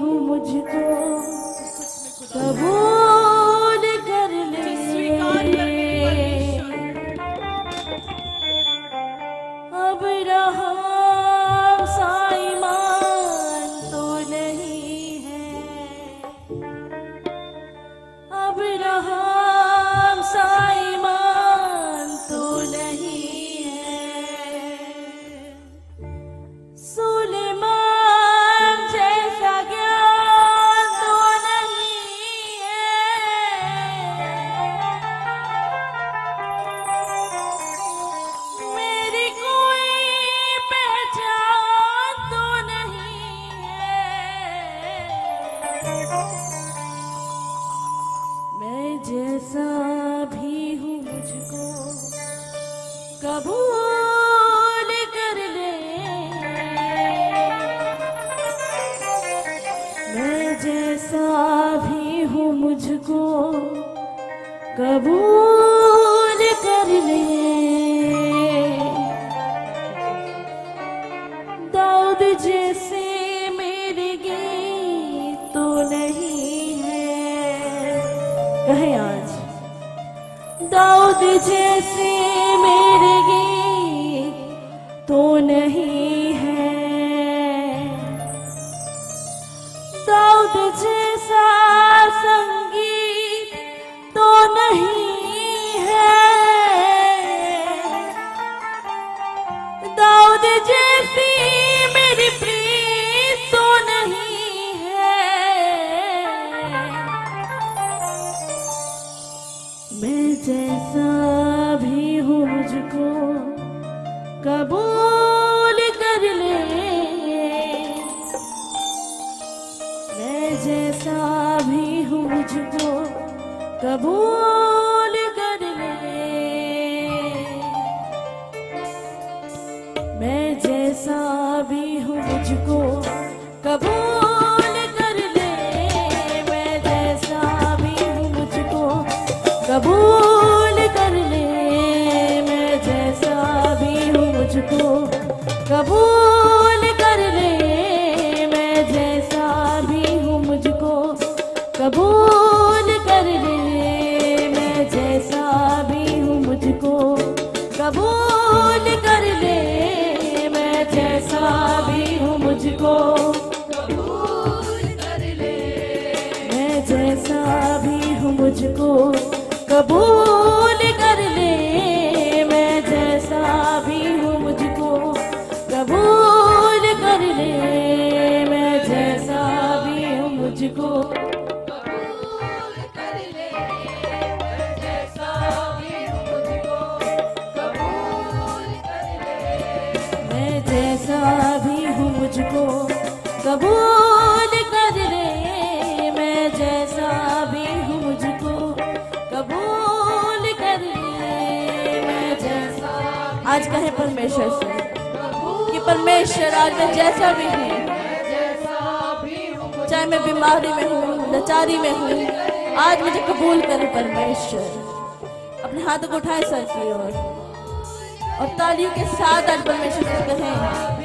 हूँ मुझको। सबूत मैं जैसा भी हूँ मुझको कबूल कर ले। मैं जैसा भी हूँ मुझको कबूल परमेश्वर कि परमेश्वर आज मैं जैसा भी हूँ चाहे मैं बीमारी में हूँ नचारी में हूँ आज मुझे कबूल करे परमेश्वर। अपने हाथों को उठाए सर की ओर। और, तालियों के साथ आज परमेश्वर को कहें।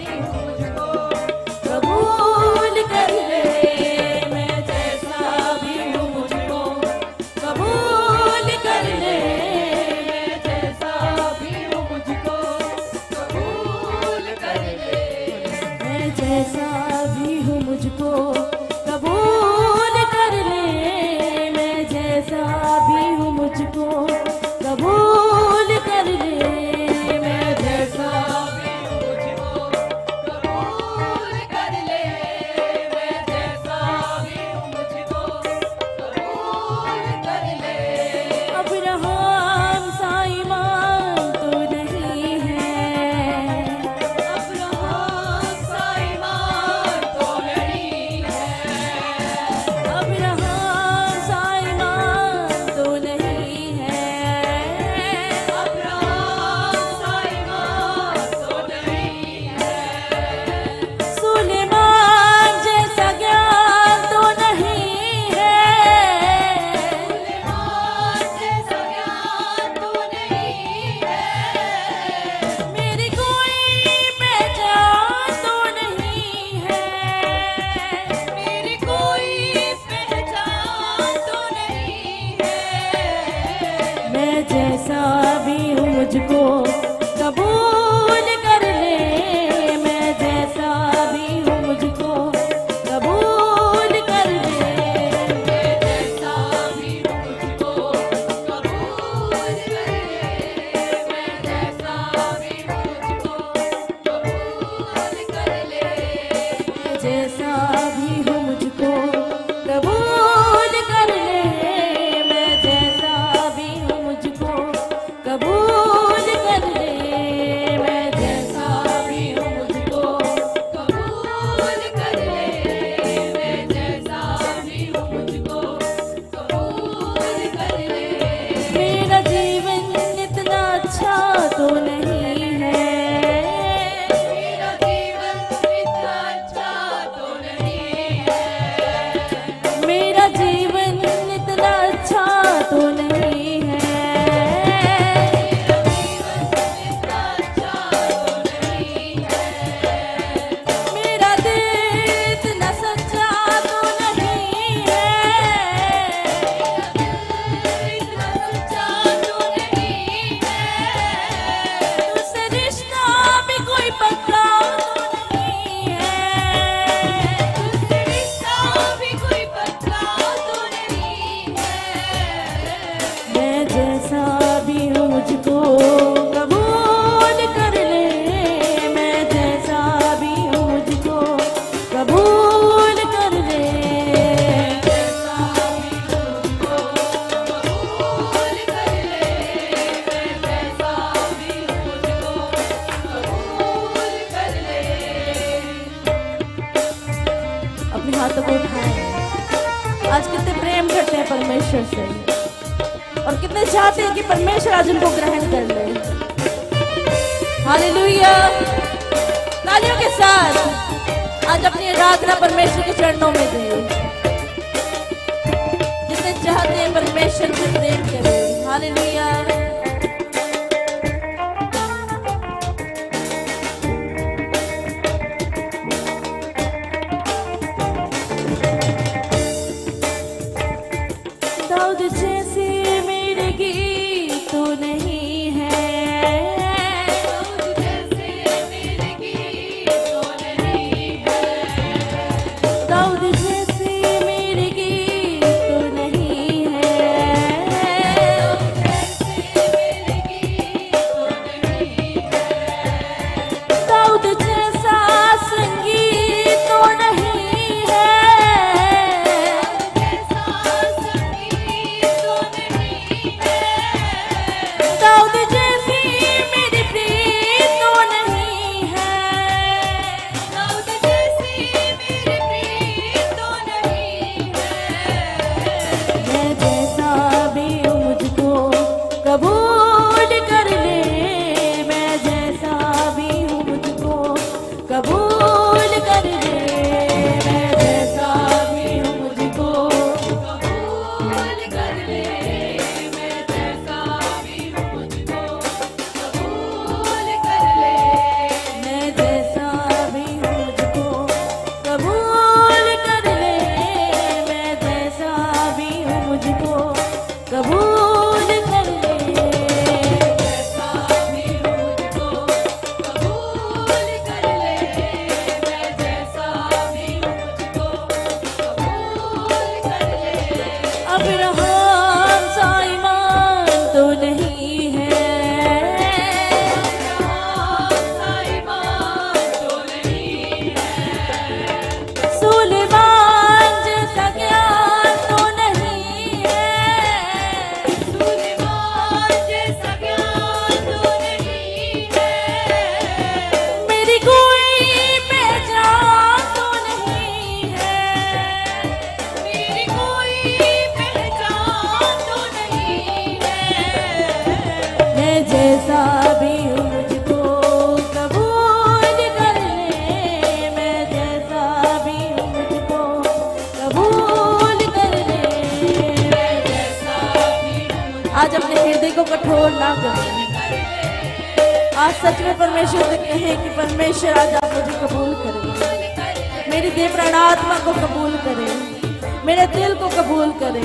को कबूल करें।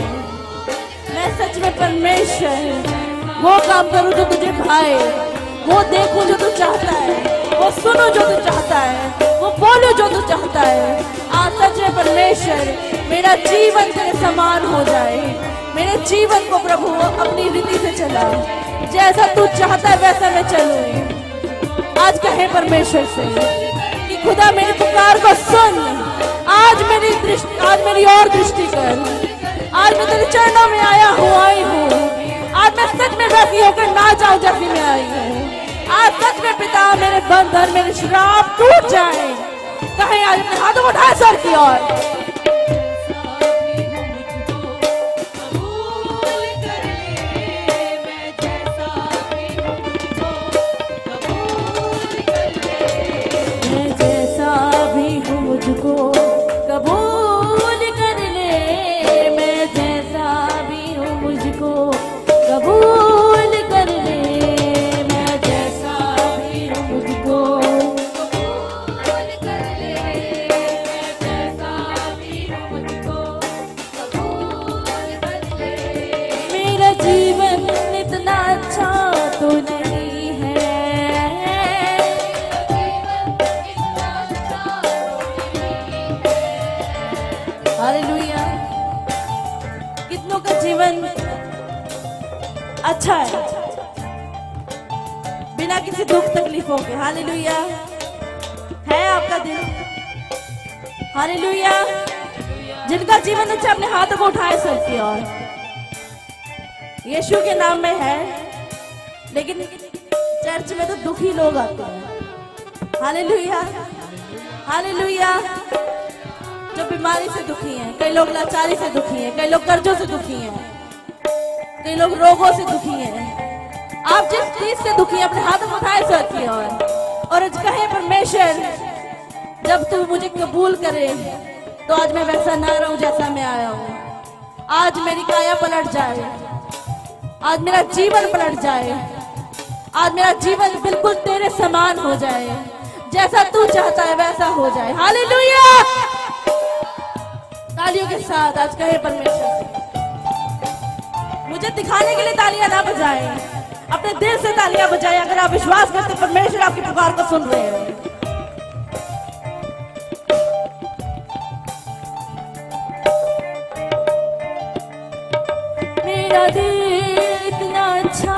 मैं सच में परमेश्वर वो काम करूँ जो तुझे भाए। वो देखूँ जो तू चाहता है। वो सुनूं जो तू चाहता है। वो बोलूँ जो तू चाहता है। आज सच में परमेश्वर, मेरा जीवन तेरे समान हो जाए। मेरे जीवन को प्रभु अपनी रीति से चला जैसा तू चाहता है, वैसा मैं चलूँ। आज कहे परमेश्वर से कि खुदा मेरी पुकार को सुन। आज मेरी दृष्टि, आज मेरी और दृष्टि कर। आज मैं तेरे चरणों में आया हूँ, आई हूँ। आज मैं सच में वैसी होकर ना जाऊँ जैसी मैं आई हूँ। आज सच में पिता, मेरे बंधन, मेरे श्राप टूट जाए। कहीं आज अपने हाथों उठाए सर की ओर। अच्छा है। बिना किसी दुख तकलीफों के हालेलुया। है आपका दिल। हालेलुया। जिनका जीवन अच्छा अपने हाथों को उठाए सर ओर। यीशु के नाम में है। लेकिन चर्च में तो दुखी लोग आते हैं। हालेलुया। हालेलुया। जो बीमारी से दुखी हैं, कई लोग लाचारी से दुखी हैं, कई लोग कर्जों से दुखी हैं। कई लोग रोगों से दुखी हैं। आप जिस चीज़ से दुखी अपने हाथ उठाए सो रखिए और और कहे, परमेश्वर, जब तू मुझे कबूल करे तो आज मैं वैसा ना रहूँ जैसा मैं आया हूँ। आज मेरी काया पलट जाए। आज मेरा जीवन पलट जाए। आज मेरा जीवन बिल्कुल तेरे समान हो जाए। जैसा तू चाहता है, वैसा हो जाए। हालेलुया! तालियों के साथ आज कहे, परमेश्वर मुझे दिखाने के लिए तालियाँ ना बजाएँ। अपने दिल से तालियाँ बजाएँ, अगर आप विश्वास करते परमेश्वर आपकी पुकार को सुन रहे हैं। मेरा दिल इतना अच्छा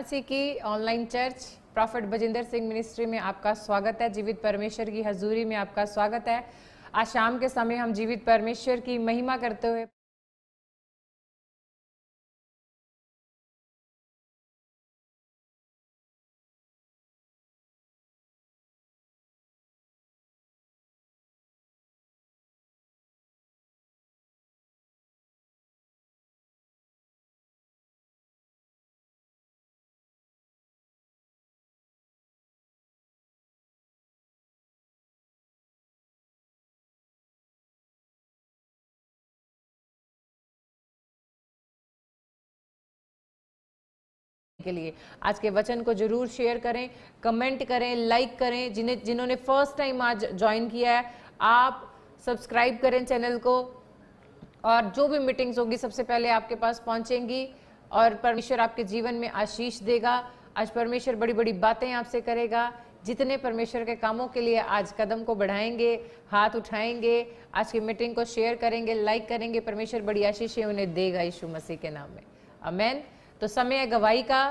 मसीह की online church, prophet Bajinder Singh ministry में आपका स्वागत है। जीवित परमेश्वर की हजूरी में आपका स्वागत है। आज शाम के समय हम जीवित परमेश्वर की महिमा करते हुए के लिए। आज के वचन को ज़रूर शेयर करें कमेंट करें लाइक करें, जिन्हें जिन्होंने फ़र्स्ट टाइम आज ज्वाइन किया है, आप सब्सक्राइब करें चैनल को और जो भी मीटिंग्स होगी, सबसे पहले आपके पास पहुंचेंगी और परमेश्वर आपके जीवन में आशीष देगा। आज परमेश्वर बड़ी बड़ी बातें आपसे करेगा। जितने परमेश्वर के कामों के लिए आज कदम को बढ़ाएँगे, हाथ उठाएँगे, आज की मीटिंग को शेयर करेंगे लाइक करेंगे, परमेश्वर बड़ी आशीषें उन्हें देगा यीशु मसीह के नाम में। अमेन तो समय है गवाही का।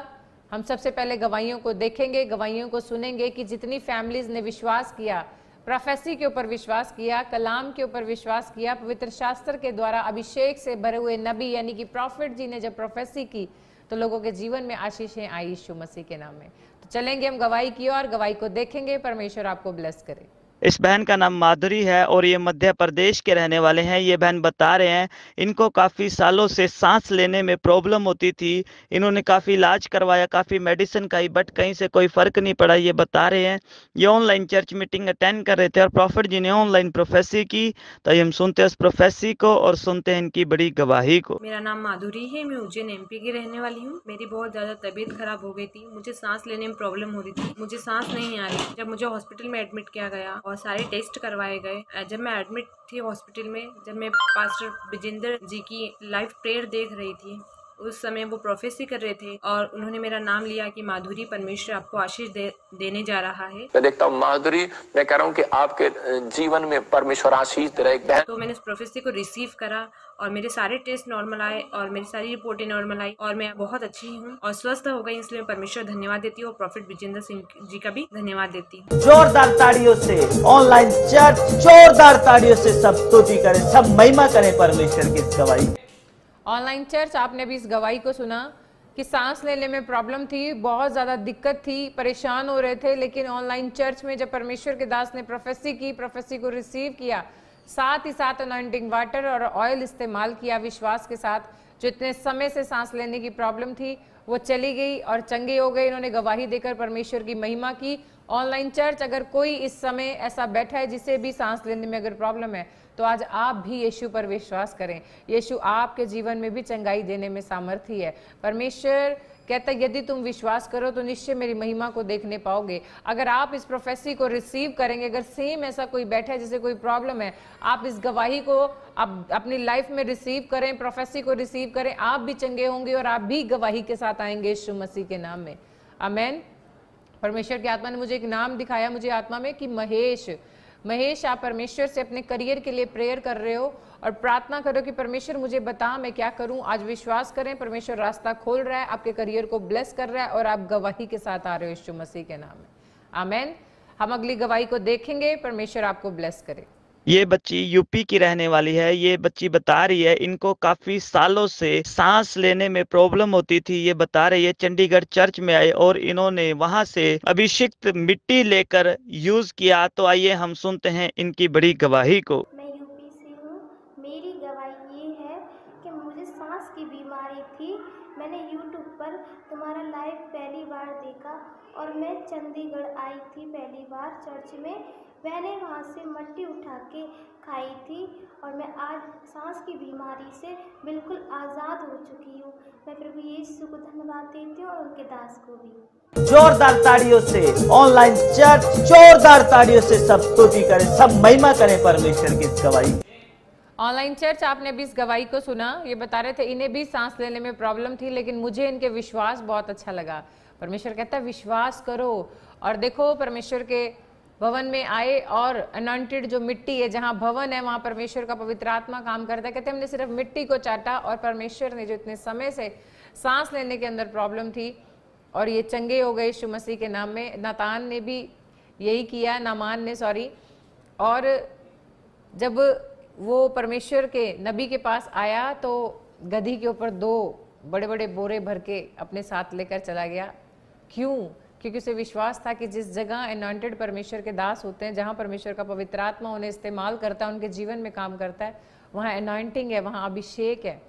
हम सबसे पहले गवाहियों को देखेंगे, गवाहियों को सुनेंगे कि जितनी फैमिलीज़ ने विश्वास किया प्रोफेसी के ऊपर विश्वास किया, कलाम के ऊपर विश्वास किया, पवित्र शास्त्र के द्वारा अभिषेक से भरे हुए नबी यानी कि प्रॉफिट जी ने जब प्रोफेसी की तो लोगों के जीवन में आशीषें आई यीशु मसीह के नाम में। तो चलेंगे हम गवाही की और गवाही को देखेंगे, परमेश्वर आपको ब्लेस करे। इस बहन का नाम माधुरी है और ये मध्य प्रदेश के रहने वाले हैं। ये बहन बता रहे हैं, इनको काफ़ी सालों से सांस लेने में प्रॉब्लम होती थी। इन्होंने काफ़ी इलाज करवाया, काफ़ी मेडिसिन खाई, बट कहीं से कोई फ़र्क नहीं पड़ा, ये बता रहे हैं। ये ऑनलाइन चर्च मीटिंग अटेंड कर रहे थे और प्रॉफिट जी ने ऑनलाइन प्रोफेसी की। तो हम सुनते हैं उस प्रोफेसी को और सुनते हैं इनकी बड़ी गवाही को। मेरा नाम माधुरी है, मैं उज्जैन एमपी की रहने वाली हूँ। मेरी बहुत ज़्यादा तबीयत खराब हो गई थी। मुझे सांस लेने में प्रॉब्लम हो रही थी। मुझे सांस नहीं आ रही जब मुझे हॉस्पिटल में एडमिट किया गया और सारे टेस्ट करवाए गए। जब मैं एडमिट थी हॉस्पिटल में जब मैं पास्टर विजेंद्र जी की लाइफ प्रेयर देख रही थी उस समय वो प्रोफेसी कर रहे थे और उन्होंने मेरा नाम लिया कि माधुरी परमेश्वर आपको आशीष दे, देने जा रहा है। मैं देखता हूँ माधुरी मैं कह रहा हूँ कि आपके जीवन में परमेश्वर आशीष दे रहा है। तो मैंने उस प्रोफेसी को रिसीव करा और मेरे सारे टेस्ट नॉर्मल आए और मेरी सारी रिपोर्टें नॉर्मल आई और मैं बहुत अच्छी हूँ और स्वस्थ हो गई इसलिए परमेश्वर धन्यवाद देती हूँ और प्रॉफिट विजेंद्र सिंह जी का भी धन्यवाद देती हूँ। जोरदार ताड़ियों से ऑनलाइन चर्च जोरदार ताड़ियों से सब स्तुति करें सब महिमा करें परमेश्वर की इस गवाही। ऑनलाइन चर्च आपने भी इस गवाही को सुना कि सांस लेने में प्रॉब्लम थी बहुत ज़्यादा दिक्कत थी परेशान हो रहे थे लेकिन ऑनलाइन चर्च में जब परमेश्वर के दास ने प्रोफेसी की प्रोफेसी को रिसीव किया साथ ही साथ अनॉइंटिंग वाटर और ऑयल इस्तेमाल किया विश्वास के साथ। जो इतने समय से सांस लेने की प्रॉब्लम थी, वो चली गई और चंगे हो गए। इन्होंने गवाही देकर परमेश्वर की महिमा की। ऑनलाइन चर्च अगर कोई इस समय ऐसा बैठा है जिसे भी सांस लेने में अगर प्रॉब्लम है तो आज आप भी यीशु पर विश्वास करें। यीशु आपके जीवन में भी चंगाई देने में सामर्थ्य है। परमेश्वर कहता है, यदि तुम विश्वास करो तो निश्चय मेरी महिमा को देखने पाओगे। अगर आप इस प्रोफेसी को रिसीव करेंगे, अगर सेम ऐसा कोई बैठा है जिसे कोई प्रॉब्लम है, आप इस गवाही को आप अपनी लाइफ में रिसीव करें प्रोफेसी को रिसीव करें, आप भी चंगे होंगे और आप भी गवाही के साथ आएँगे यीशु मसीह के नाम में। अमेन परमेश्वर की आत्मा ने मुझे एक नाम दिखाया, मुझे आत्मा में कि महेश। महेश, आप परमेश्वर से अपने करियर के लिए प्रेयर कर रहे हो और प्रार्थना करो कि परमेश्वर मुझे बता, मैं क्या करूँ? आज विश्वास करें, परमेश्वर रास्ता खोल रहा है, आपके करियर को ब्लेस कर रहा है और आप गवाही के साथ आ रहे हो यीशु मसीह के नाम में। आमेन। हम अगली गवाही को देखेंगे, परमेश्वर आपको ब्लेस करे। ये बच्ची यूपी की रहने वाली है, ये बच्ची बता रही है, इनको काफ़ी सालों से सांस लेने में प्रॉब्लम होती थी, ये बता रही है, चंडीगढ़ चर्च में आए और इन्होंने वहाँ से अभिषिक्त मिट्टी लेकर यूज़ किया तो आइए हम सुनते हैं इनकी बड़ी गवाही को। मैं यूपी से हूँ, मेरी गवाही ये है कि मुझे सांस की बीमारी थी, मैंने यूट्यूब पर तुम्हारा लाइव पहली बार देखा और मैं चंडीगढ़ आई थी पहली बार चर्च में मैंने वहाँ से मट्टी उठा के खाई थी और मैं आज सांस की बीमारी से बिल्कुल आज़ाद हो चुकी हूँ। मैं प्रभु यीशु को धन्यवाद देती हूँ और उनके दास को भी। जोरदार ताड़ियों से ऑनलाइन चर्च जोरदार ताड़ियों से सब स्तुति करें सब महिमा करें परमेश्वर की गवाही। ऑनलाइन चर्च आपने भी इस गवाही को सुना ये बता रहे थे इन्हें भी सांस लेने में प्रॉब्लम थी लेकिन मुझे इनके विश्वास बहुत अच्छा लगा। परमेश्वर कहता है विश्वास करो। और देखो परमेश्वर के भवन में आए और अनॉइंटेड जो मिट्टी है, जहाँ भवन है, वहाँ परमेश्वर का पवित्र आत्मा काम करता है। कहते हमने सिर्फ़ मिट्टी को चाटा और परमेश्वर ने जो इतने समय से सांस लेने के अंदर प्रॉब्लम थी और ये चंगे हो गए यीशु मसीह के नाम में। नातान ने भी यही किया, नामान ने सॉरी और जब वो परमेश्वर के नबी के पास आया तो गधी के ऊपर दो बड़े बड़े बोरे भर के अपने साथ लेकर चला गया। क्यों? क्योंकि उसे विश्वास था कि जिस जगह अनॉइंटेड परमेश्वर के दास होते हैं, जहाँ परमेश्वर का पवित्र आत्मा उन्हें इस्तेमाल करता है, उनके जीवन में काम करता है, वहाँ एनॉइंटिंग है, वहाँ अभिषेक है।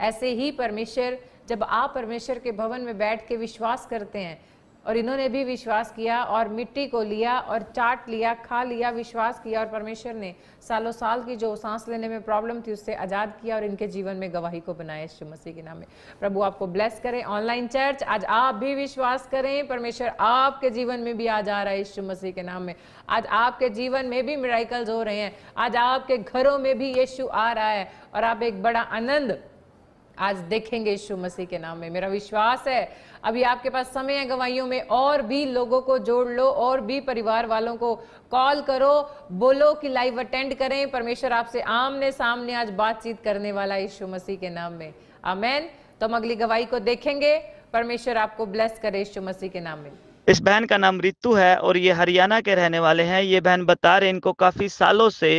ऐसे ही परमेश्वर, जब आप परमेश्वर के भवन में बैठ के विश्वास करते हैं और इन्होंने भी विश्वास किया और मिट्टी को लिया और चाट लिया, खा लिया, विश्वास किया और परमेश्वर ने सालों साल की जो सांस लेने में प्रॉब्लम थी उससे आज़ाद किया और इनके जीवन में गवाही को बनाया यीशु मसीह के नाम में। प्रभु आपको ब्लेस करें। ऑनलाइन चर्च आज आप भी विश्वास करें। परमेश्वर आपके जीवन में भी आज आ रहा है यीशु मसीह के नाम में। आज आपके जीवन में भी मिराइकल्स हो रहे हैं। आज आपके घरों में भी यीशु आ रहा है और आप एक बड़ा आनंद आज देखेंगे यीशु मसीह के नाम में। मेरा विश्वास है, अभी आपके पास समय है गवाइयों में, और भी लोगों को जोड़ लो, और भी परिवार वालों को कॉल करो, बोलो कि लाइव अटेंड करें। परमेश्वर आपसे आमने सामने आज बातचीत करने वाला यीशु मसीह के नाम में। आमेन। तो हम अगली गवाही को देखेंगे। परमेश्वर आपको ब्लेस करे यीशु मसीह के नाम में। इस बहन का नाम रितु है और ये हरियाणा के रहने वाले हैं। ये बहन बता रहे इनको काफ़ी सालों से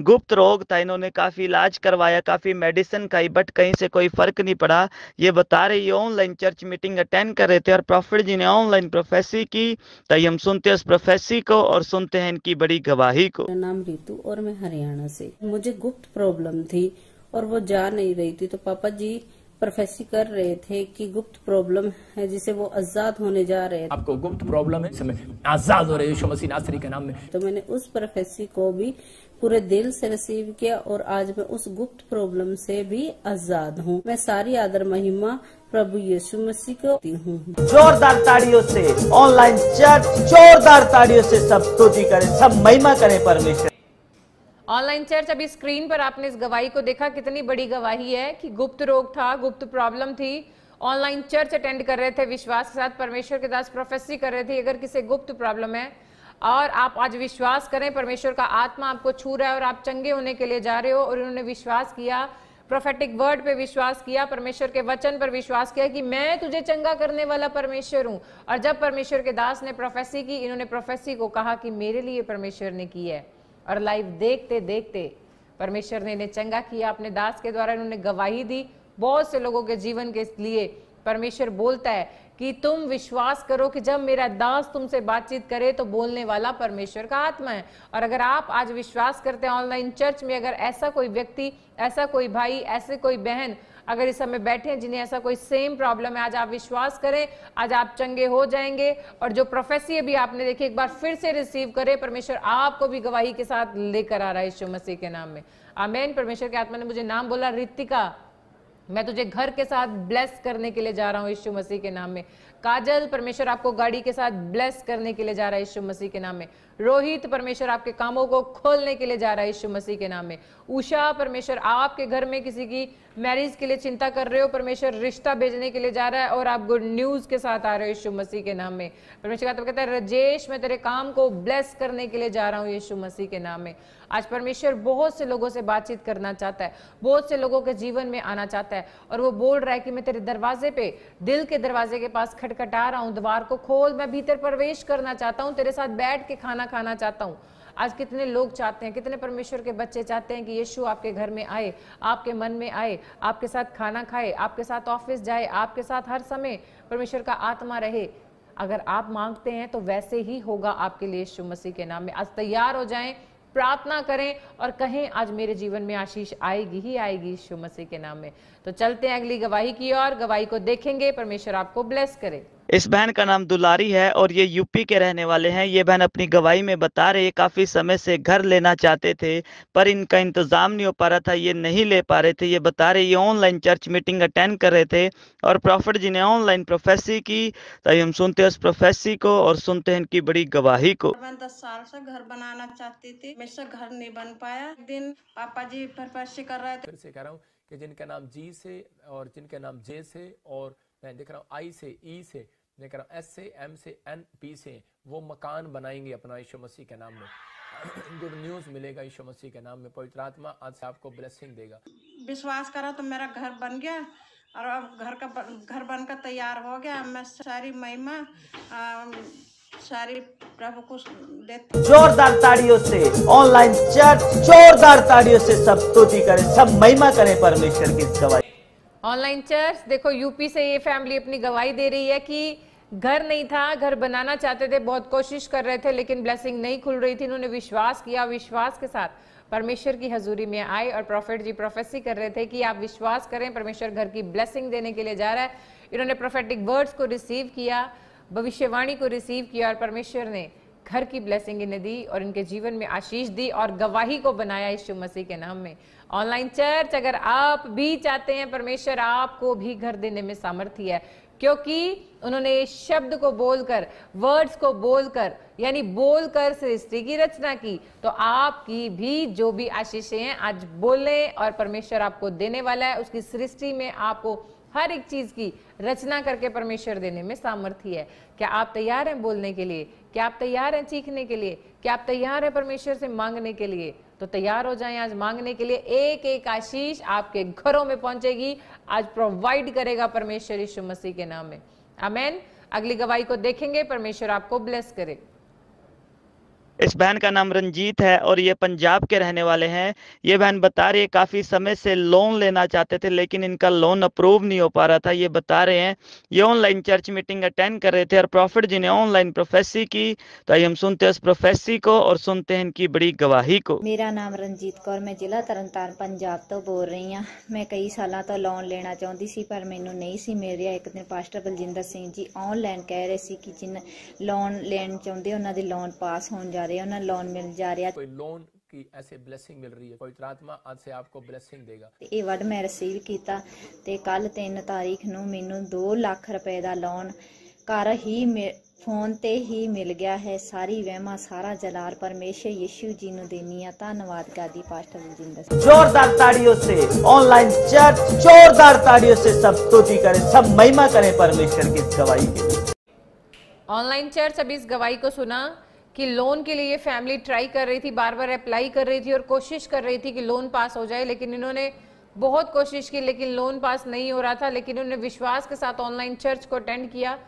गुप्त रोग था, इन्होंने काफ़ी इलाज करवाया, काफ़ी मेडिसिन खाई, बट कहीं से कोई फ़र्क नहीं पड़ा। ये बता रहे ये ऑनलाइन चर्च मीटिंग अटेंड कर रहे थे और प्रॉफिट जी ने ऑनलाइन प्रोफेसी की तो हम सुनते हैं उस प्रोफेसी को और सुनते हैं इनकी बड़ी गवाही को। मेरा नाम रितु और मैं हरियाणा से। मुझे गुप्त प्रॉब्लम थी और वो जा नहीं रही थी। तो पापा जी प्रोफेसी कर रहे थे कि गुप्त प्रॉब्लम है जिसे वो आज़ाद होने जा रहे थे। आपको गुप्त प्रॉब्लम है समय आज़ाद हो रहे हो यीशु मसीह नासरी के नाम में। तो मैंने उस प्रोफेसी को भी पूरे दिल से रिसीव किया और आज मैं उस गुप्त प्रॉब्लम से भी आज़ाद हूँ। मैं सारी आदर महिमा प्रभु यीशु मसीह को दी हूँ। जोरदार ताड़ियों से ऑनलाइन चर्च जोरदार ताड़ियों से सब स्तुति करें सब महिमा करें परमेश्वर। ऑनलाइन चर्च अभी स्क्रीन पर आपने इस गवाही को देखा, कितनी बड़ी गवाही है कि गुप्त रोग था, गुप्त प्रॉब्लम थी। ऑनलाइन चर्च अटेंड कर रहे थे, विश्वास के साथ परमेश्वर के दास प्रोफेसी कर रहे थे, अगर किसी गुप्त प्रॉब्लम है, और आप आज विश्वास करें, परमेश्वर का आत्मा आपको छू रहा है और आप चंगे होने के लिए जा रहे हो, और उन्होंने विश्वास किया प्रोफेटिक वर्ड पे विश्वास किया, परमेश्वर के वचन पर विश्वास किया कि मैं तुझे चंगा करने वाला परमेश्वर हूँ। और जब परमेश्वर के दास ने प्रोफेसी की, इन्होंने प्रोफेसी को कहा कि मेरे लिए परमेश्वर ने की है। और लाइव देखते देखते परमेश्वर ने इन्हें चंगा किया, अपने दास के द्वारा इन्होंने गवाही दी। बहुत से लोगों के जीवन के लिए परमेश्वर बोलता है कि तुम विश्वास करो कि जब मेरा दास तुमसे बातचीत करे तो बोलने वाला परमेश्वर का आत्मा है। और अगर आप आज विश्वास करते हैं ऑनलाइन चर्च में, अगर ऐसा कोई व्यक्ति, ऐसा कोई भाई, ऐसे कोई बहन अगर इस समय बैठे हैं, जिन्हें ऐसा कोई सेम प्रॉब्लम है, आज आप विश्वास करें, आज आप चंगे हो जाएँगे। और जो प्रोफेसी भी आपने देखी, एक बार फिर से रिसीव करे, परमेश्वर आपको भी गवाही के साथ लेकर आ रहा है यीशु मसीह के नाम में। आमेन परमेश्वर के आत्मा ने मुझे नाम बोला, रितिका, मैं तुझे घर के साथ ब्लेस करने के लिए जा रहा हूँ यीशु मसीह के नाम में। काजल, परमेश्वर आपको गाड़ी के साथ ब्लेस करने के लिए जा रहा है यीशु मसीह के नाम में। रोहित, परमेश्वर आपके कामों को खोलने के लिए जा रहा है यीशु मसीह के नाम में। उषा, परमेश्वर आपके घर में किसी की मैरिज के लिए चिंता कर रहे हो, परमेश्वर रिश्ता भेजने के लिए जा रहा है और आप गुड न्यूज़ के साथ आ रहे हो यीशु मसीह के नाम में। परमेश्वर का कहता है, रजेश, मैं तेरे काम को ब्लेस करने के लिए जा रहा हूँ यीशु मसीह के नाम में। आज परमेश्वर बहुत से लोगों से बातचीत करना चाहता है, बहुत से लोगों के जीवन में आना चाहता है और वो बोल रहा है कि मैं तेरे दरवाजे पे, दिल के दरवाजे के पास खटखटा रहा हूँ, द्वार को खोल, मैं भीतर प्रवेश करना चाहता हूँ, तेरे साथ बैठ के खाना खाना चाहता हूँ। आज कितने लोग चाहते हैं, कितने परमेश्वर के बच्चे चाहते हैं कि यीशु आपके घर में आए, आपके मन में आए, आपके साथ खाना खाए, आपके साथ ऑफ़िस जाए, आपके साथ हर समय परमेश्वर का आत्मा रहे। अगर आप मांगते हैं तो वैसे ही होगा आपके लिए यीशु मसीह के नाम में। आज तैयार हो जाएँ प्रार्थना करें और कहें, आज मेरे जीवन में आशीष आएगी ही आएगी यीशु मसीह के नाम में। तो चलते हैं अगली गवाही की ओर। गवाही को देखेंगे, परमेश्वर आपको ब्लेस करे। इस बहन का नाम दुलारी है और ये यूपी के रहने वाले हैं। ये बहन अपनी गवाही में बता रहे काफ़ी समय से घर लेना चाहते थे पर इनका इंतज़ाम नहीं हो पा रहा था ये नहीं ले पा रहे थे। ये बता रहे ये ऑनलाइन चर्च मीटिंग अटेंड कर रहे थे और प्रॉफिट जी ने ऑनलाइन प्रोफेसी की तो हम सुनते हैं उस प्रोफेसी को और सुनते हैं इनकी बड़ी गवाही को। मैं दस साल से घर बनाना चाहती थी मेरे से घर नहीं बन पाया। एक दिन पापा जी परपैसी कर रहे थे। से कह रहा हूँ कि जिनका नाम जी से और जिनका नाम जे से और मैं देख रहा हूँ आई से ई से मैं कह रहा हूँ एस से एम से एन पी से वो मकान बनाएँगे अपना यीशु मसीह के नाम में। गुड न्यूज़ मिलेगा यीशु मसीह के नाम में पवित्र आत्मा आज से आपको ब्लेसिंग देगा। विश्वास करा तो मेरा घर बन गया और अब घर का बन- घर बनकर तैयार हो गया। मैं सारी महिमा सारी प्रभु को देती जोरदार ताड़ियों से ऑनलाइन चर्च जोरदार ताड़ियों से सब स्तुति करें सब महिमा करें परमेश्वर की गवाही। ऑनलाइन चर्च देखो यूपी से ये फैमिली अपनी गवाही दे रही है कि घर नहीं था, घर बनाना चाहते थे, बहुत कोशिश कर रहे थे, लेकिन ब्लेसिंग नहीं खुल रही थी। इन्होंने विश्वास किया, विश्वास के साथ परमेश्वर की हजूरी में आए और प्रॉफिट जी प्रोफेसी कर रहे थे कि आप विश्वास करें, परमेश्वर घर की ब्लेसिंग देने के लिए जा रहा है। इन्होंने प्रोफेटिक वर्ड्स को रिसीव किया, भविष्यवाणी को रिसीव किया और परमेश्वर ने घर की ब्लेसिंग इन्हें दी और इनके जीवन में आशीष दी और गवाही को बनाया यीशु मसीह के नाम में। ऑनलाइन चर्च अगर आप भी चाहते हैं, परमेश्वर आपको भी घर देने में सामर्थ्य है। क्योंकि उन्होंने शब्द को बोलकर वर्ड्स को बोलकर, यानी बोलकर सृष्टि की रचना की। तो आपकी भी जो भी आशीषें हैं, आज बोले और परमेश्वर आपको देने वाला है, उसकी सृष्टि में आपको हर एक चीज़ की रचना करके परमेश्वर देने में सामर्थ्य है। क्या आप तैयार हैं बोलने के लिए? क्या आप तैयार हैं चीखने के लिए? क्या आप तैयार हैं परमेश्वर से मांगने के लिए? तो तैयार हो जाएँ आज मांगने के लिए। एक एक आशीष आपके घरों में पहुंचेगी। आज प्रोवाइड करेगा परमेश्वर यीशु मसीह के नाम में। अमेन अगली गवाही को देखेंगे, परमेश्वर आपको ब्लेस करे। इस बहन का नाम रंजीत है और ये पंजाब के रहने वाले हैं ये बहन बता रही है काफी समय से लोन लेना चाहते थे लेकिन इनका लोन अप्रूव नहीं हो पा रहा था ये बता रहे हैं ये ऑनलाइन चर्च मीटिंग अटेंड कर रहे थे और प्रॉफिट जी ने ऑनलाइन प्रोफेसी की तो आइए हम सुनते हैं उस प्रोफेसी को और सुनते हैं इनकी बड़ी गवाही को ਮੇਰਾ ਨਾਮ ਰਣਜੀਤ ਕੌਰ ਮੈਂ ਜ਼ਿਲ੍ਹਾ ਤਰਨਤਾਰਨ ਪੰਜਾਬ ਤੋਂ ਬੋਲ ਰਹੀ ਹਾਂ ਮੈਂ ਕਈ ਸਾਲਾਂ ਤੋਂ ਲੋਨ ਲੈਣਾ ਚਾਹੁੰਦੀ ਸੀ ਪਰ ਮੈਨੂੰ ਨਹੀਂ ਸੀ ਮਿਲ ਰਿਹਾ ਇੱਕ ਦਿਨ ਪਾਸਟਰ ਬਲਜਿੰਦਰ ਸਿੰਘ ਜੀ ਆਨਲਾਈਨ ਕਹਿ ਰਹੇ ਸੀ ਕਿ ਜਿਨ ਲੋਨ ਲੈਣ ਚਾਹੁੰਦੇ ਉਹਨਾਂ ਦੇ ਲੋਨ ਪਾਸ ਹੋਣ ਜਾ ਰਹੇ ਉਹਨਾਂ ਲੋਨ ਮਿਲ ਜਾ ਰਿਹਾ कोई लोन की ऐसे ब्लेसिंग मिल रही है पवित्र आत्मा आज से आपको ब्लेसिंग देगा ਤੇ ਇਹ ਵਰਡ ਮੈਂ ਰਿਸੀਵ ਕੀਤਾ ਤੇ ਕੱਲ 3 ਤਾਰੀਖ ਨੂੰ ਮੈਨੂੰ 2 ਲੱਖ ਰੁਪਏ ਦਾ ਲੋਨ ਘਰ ਹੀ ਮਿ- ਫੋਨ ਤੇ ਹੀ ਮਿਲ ਗਿਆ ਹੈ ਸਾਰੀ ਵਹਿਮਾ ਸਾਰਾ ਜਲਾਲ ਪਰਮੇਸ਼ਰ ਯਿਸੂ ਜੀ ਨੂੰ ਦੇਨੀ ਆ ਧੰਨਵਾਦ ਕਰਦੀ ਪਾਸਟਰ ਬਲਜਿੰਦਰ ਸਿੰਘ जोरदार ताड़ियों से ऑनलाइन चर्च जोरदार ताड़ियों से सब स्तुति करें सब महिमा करें परमेश्वर की इस गवाही के लिए ऑनलाइन चर्च अभी इस गवाही को सुना कि लोन के लिए फैमिली ट्राई कर रही थी बार बार अप्लाई कर रही थी और कोशिश कर रही थी कि लोन पास हो जाए, लेकिन इन्होंने बहुत कोशिश की, लेकिन लोन पास नहीं हो रहा था, लेकिन उन्होंने विश्वास के साथ ऑनलाइन चर्च को अटेंड किया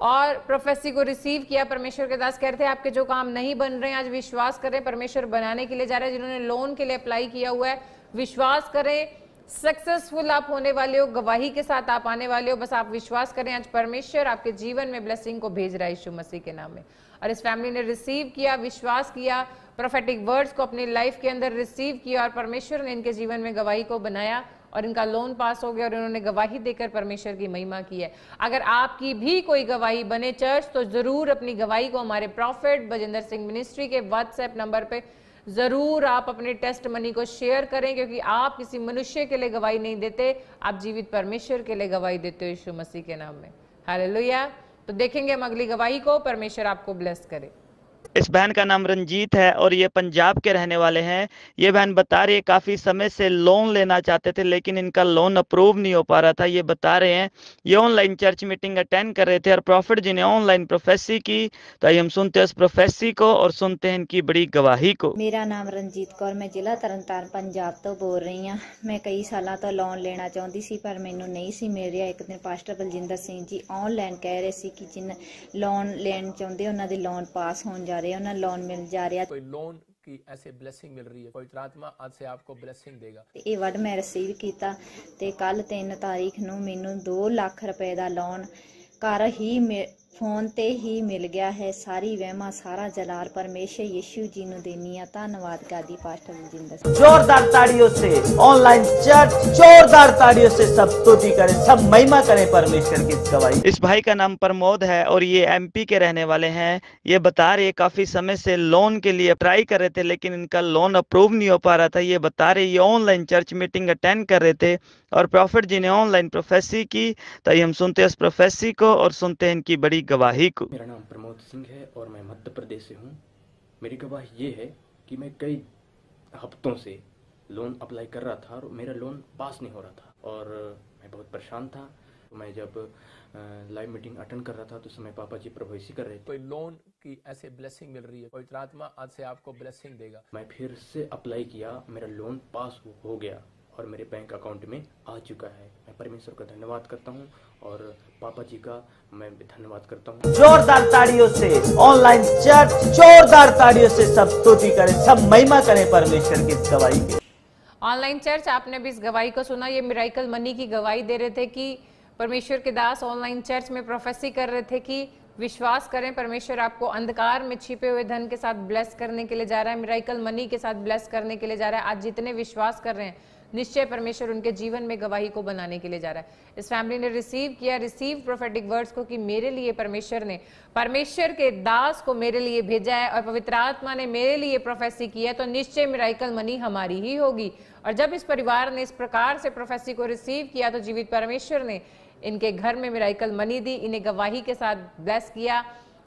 और प्रोफेसी को रिसीव किया। परमेश्वर के दास कह रहे थे, आपके जो काम नहीं बन रहे हैं, आज विश्वास करें, परमेश्वर बनाने के लिए जा रहे हैं। जिन्होंने लोन के लिए अप्लाई किया हुआ है, विश्वास करें सक्सेसफुल आप होने वाले हो, गवाही के साथ आप आने वाले हो, बस आप विश्वास करें, आज परमेश्वर आपके जीवन में ब्लेसिंग को भेज रहा है यीशु मसीह के नाम में। और इस फैमिली ने रिसीव किया, विश्वास किया प्रोफेटिक वर्ड्स को अपनी लाइफ के अंदर रिसीव किया और परमेश्वर ने इनके जीवन में गवाही को बनाया और इनका लोन पास हो गया और इन्होंने गवाही देकर परमेश्वर की महिमा की है। अगर आपकी भी कोई गवाही बने चर्च तो ज़रूर अपनी गवाही को हमारे प्रॉफिट बजेंद्र सिंह मिनिस्ट्री के व्हाट्सएप नंबर पे ज़रूर आप अपने टेस्ट मनी को शेयर करें, क्योंकि आप किसी मनुष्य के लिए गवाही नहीं देते, आप जीवित परमेश्वर के लिए गवाही देते हो यीशु मसीह के नाम में। हालेलुया तो देखेंगे हम अगली गवाही को परमेश्वर आपको ब्लेस करे। इस बहन का नाम रंजीत है और ये पंजाब के रहने वाले हैं। ये बहन बता रही है, काफ़ी समय से लोन लेना चाहते थे, लेकिन इनका लोन अप्रूव नहीं हो पा रहा था। ये बता रहे हैं, ये ऑनलाइन चर्च मीटिंग अटेंड कर रहे थे और प्रॉफिट जी ने ऑनलाइन प्रोफेसी की। तो आइए हम सुनते हैं उस प्रोफेसी को और सुनते हैं इनकी बड़ी गवाही को। मेरा नाम रंजीत कौर, मैं जिला तरन पंजाब तो बोल रही हूँ। मैं कई साल तो लोन लेना चाहती सी पर मैनू नहीं सी मिल रहा। एक दिन पास्टर बलजिंदर सिंह जी ऑनलाइन कह रहे थे कि जिन लोन लेना चाहते उन्होंने लोन पास हो जा ਜਾ ਰਹੇ ਉਹਨਾਂ ਲੋਨ ਮਿਲ ਜਾ ਰਿਹਾ कोई लोन की ऐसे ब्लेसिंग मिल रही है पवित्र आत्मा आज से आपको ब्लेसिंग देगा ਤੇ ਇਹ ਵਰਡ ਮੈਂ ਰਿਸੀਵ ਕੀਤਾ ਤੇ ਕੱਲ 3 ਤਾਰੀਖ ਨੂੰ ਮੈਨੂੰ 2 ਲੱਖ ਰੁਪਏ ਦਾ ਲੋਨ ਘਰ ਹੀ ਮਿ- ਫੋਨ ਤੇ ਹੀ ਮਿਲ ਗਿਆ ਹੈ ਸਾਰੀ ਵਹਿਮਾ ਸਾਰਾ ਜਲਾਲ ਪਰਮੇਸ਼ਰ ਯਿਸੂ ਜੀ ਨੂੰ ਦੇਨੀ ਆ ਧੰਨਵਾਦ ਕਰਦੀ ਪਾਸਟਰ ਬਲਜਿੰਦਰ ਸਿੰਘ जोरदार ताड़ियों से ऑनलाइन चर्च जोरदार ताड़ियों से सब स्तुति करें सब महिमा करें परमेश्वर की इस गवाही इस भाई का नाम प्रमोद है और ये एमपी के रहने वाले हैं ये बता रहे हैं काफी समय से लोन के लिए ट्राई कर रहे थे लेकिन इनका लोन अप्रूव नहीं हो पा रहा था ये बता रहे ये ऑनलाइन चर्च मीटिंग अटेंड कर रहे थे और प्रॉफिट जी ने ऑनलाइन प्रोफेसी की तो हम सुनते हैं उस प्रोफेसी को और सुनते हैं इनकी बड़ी गवाही को। मेरा नाम प्रमोद सिंह है और मैं मध्य प्रदेश से हूँ। मेरी गवाही ये है कि मैं कई हफ्तों से लोन अप्लाई कर रहा था और मेरा लोन पास नहीं हो रहा था और मैं बहुत परेशान था। मैं जब लाइव मीटिंग अटेंड कर रहा था तो समय पापा जी प्रभुषी कर रहे थे। कोई लोन की ऐसे ब्लेसिंग मिल रही है? पवित्र आत्मा आज से आपको ब्लेसिंग देगा। मैं फिर से अप्लाई किया मेरा लोन पास हो गया। और मेरे बैंक अकाउंट में आ चुका है। मैं परमेश्वर का धन्यवाद करता हूँ और पापा जी का मैं भी धन्यवाद करता हूँ। जोरदार ताड़ियों से ऑनलाइन चर्च जोरदार ताड़ियों से सब स्तुति करें सब महिमा करें परमेश्वर की गवाही के। ऑनलाइन चर्च आपने भी इस गवाही को सुना ये मिराइकल मनी की गवाही दे रहे थे कि परमेश्वर के दास ऑनलाइन चर्च में प्रोफेसी कर रहे थे कि विश्वास करें परमेश्वर आपको अंधकार में छिपे हुए धन के साथ ब्लेस करने के लिए जा रहा है मिराइकल मनी के साथ ब्लेस करने के लिए जा रहा है। आज जितने विश्वास कर रहे हैं निश्चय परमेश्वर उनके जीवन में गवाही को बनाने के लिए जा रहा है। इस फैमिली ने रिसीव किया रिसीव प्रोफेटिक वर्ड्स को कि मेरे लिए परमेश्वर ने, परमेश्वर के दास को मेरे लिए भेजा है और पवित्र आत्मा ने मेरे लिए प्रोफेसी की है तो निश्चय मिराइकल मनी हमारी ही होगी। और जब इस परिवार ने इस प्रकार से प्रोफेसी को रिसीव किया तो जीवित परमेश्वर ने इनके घर में मिराइकल मनी दी, इन्हें गवाही के साथ ब्लेस किया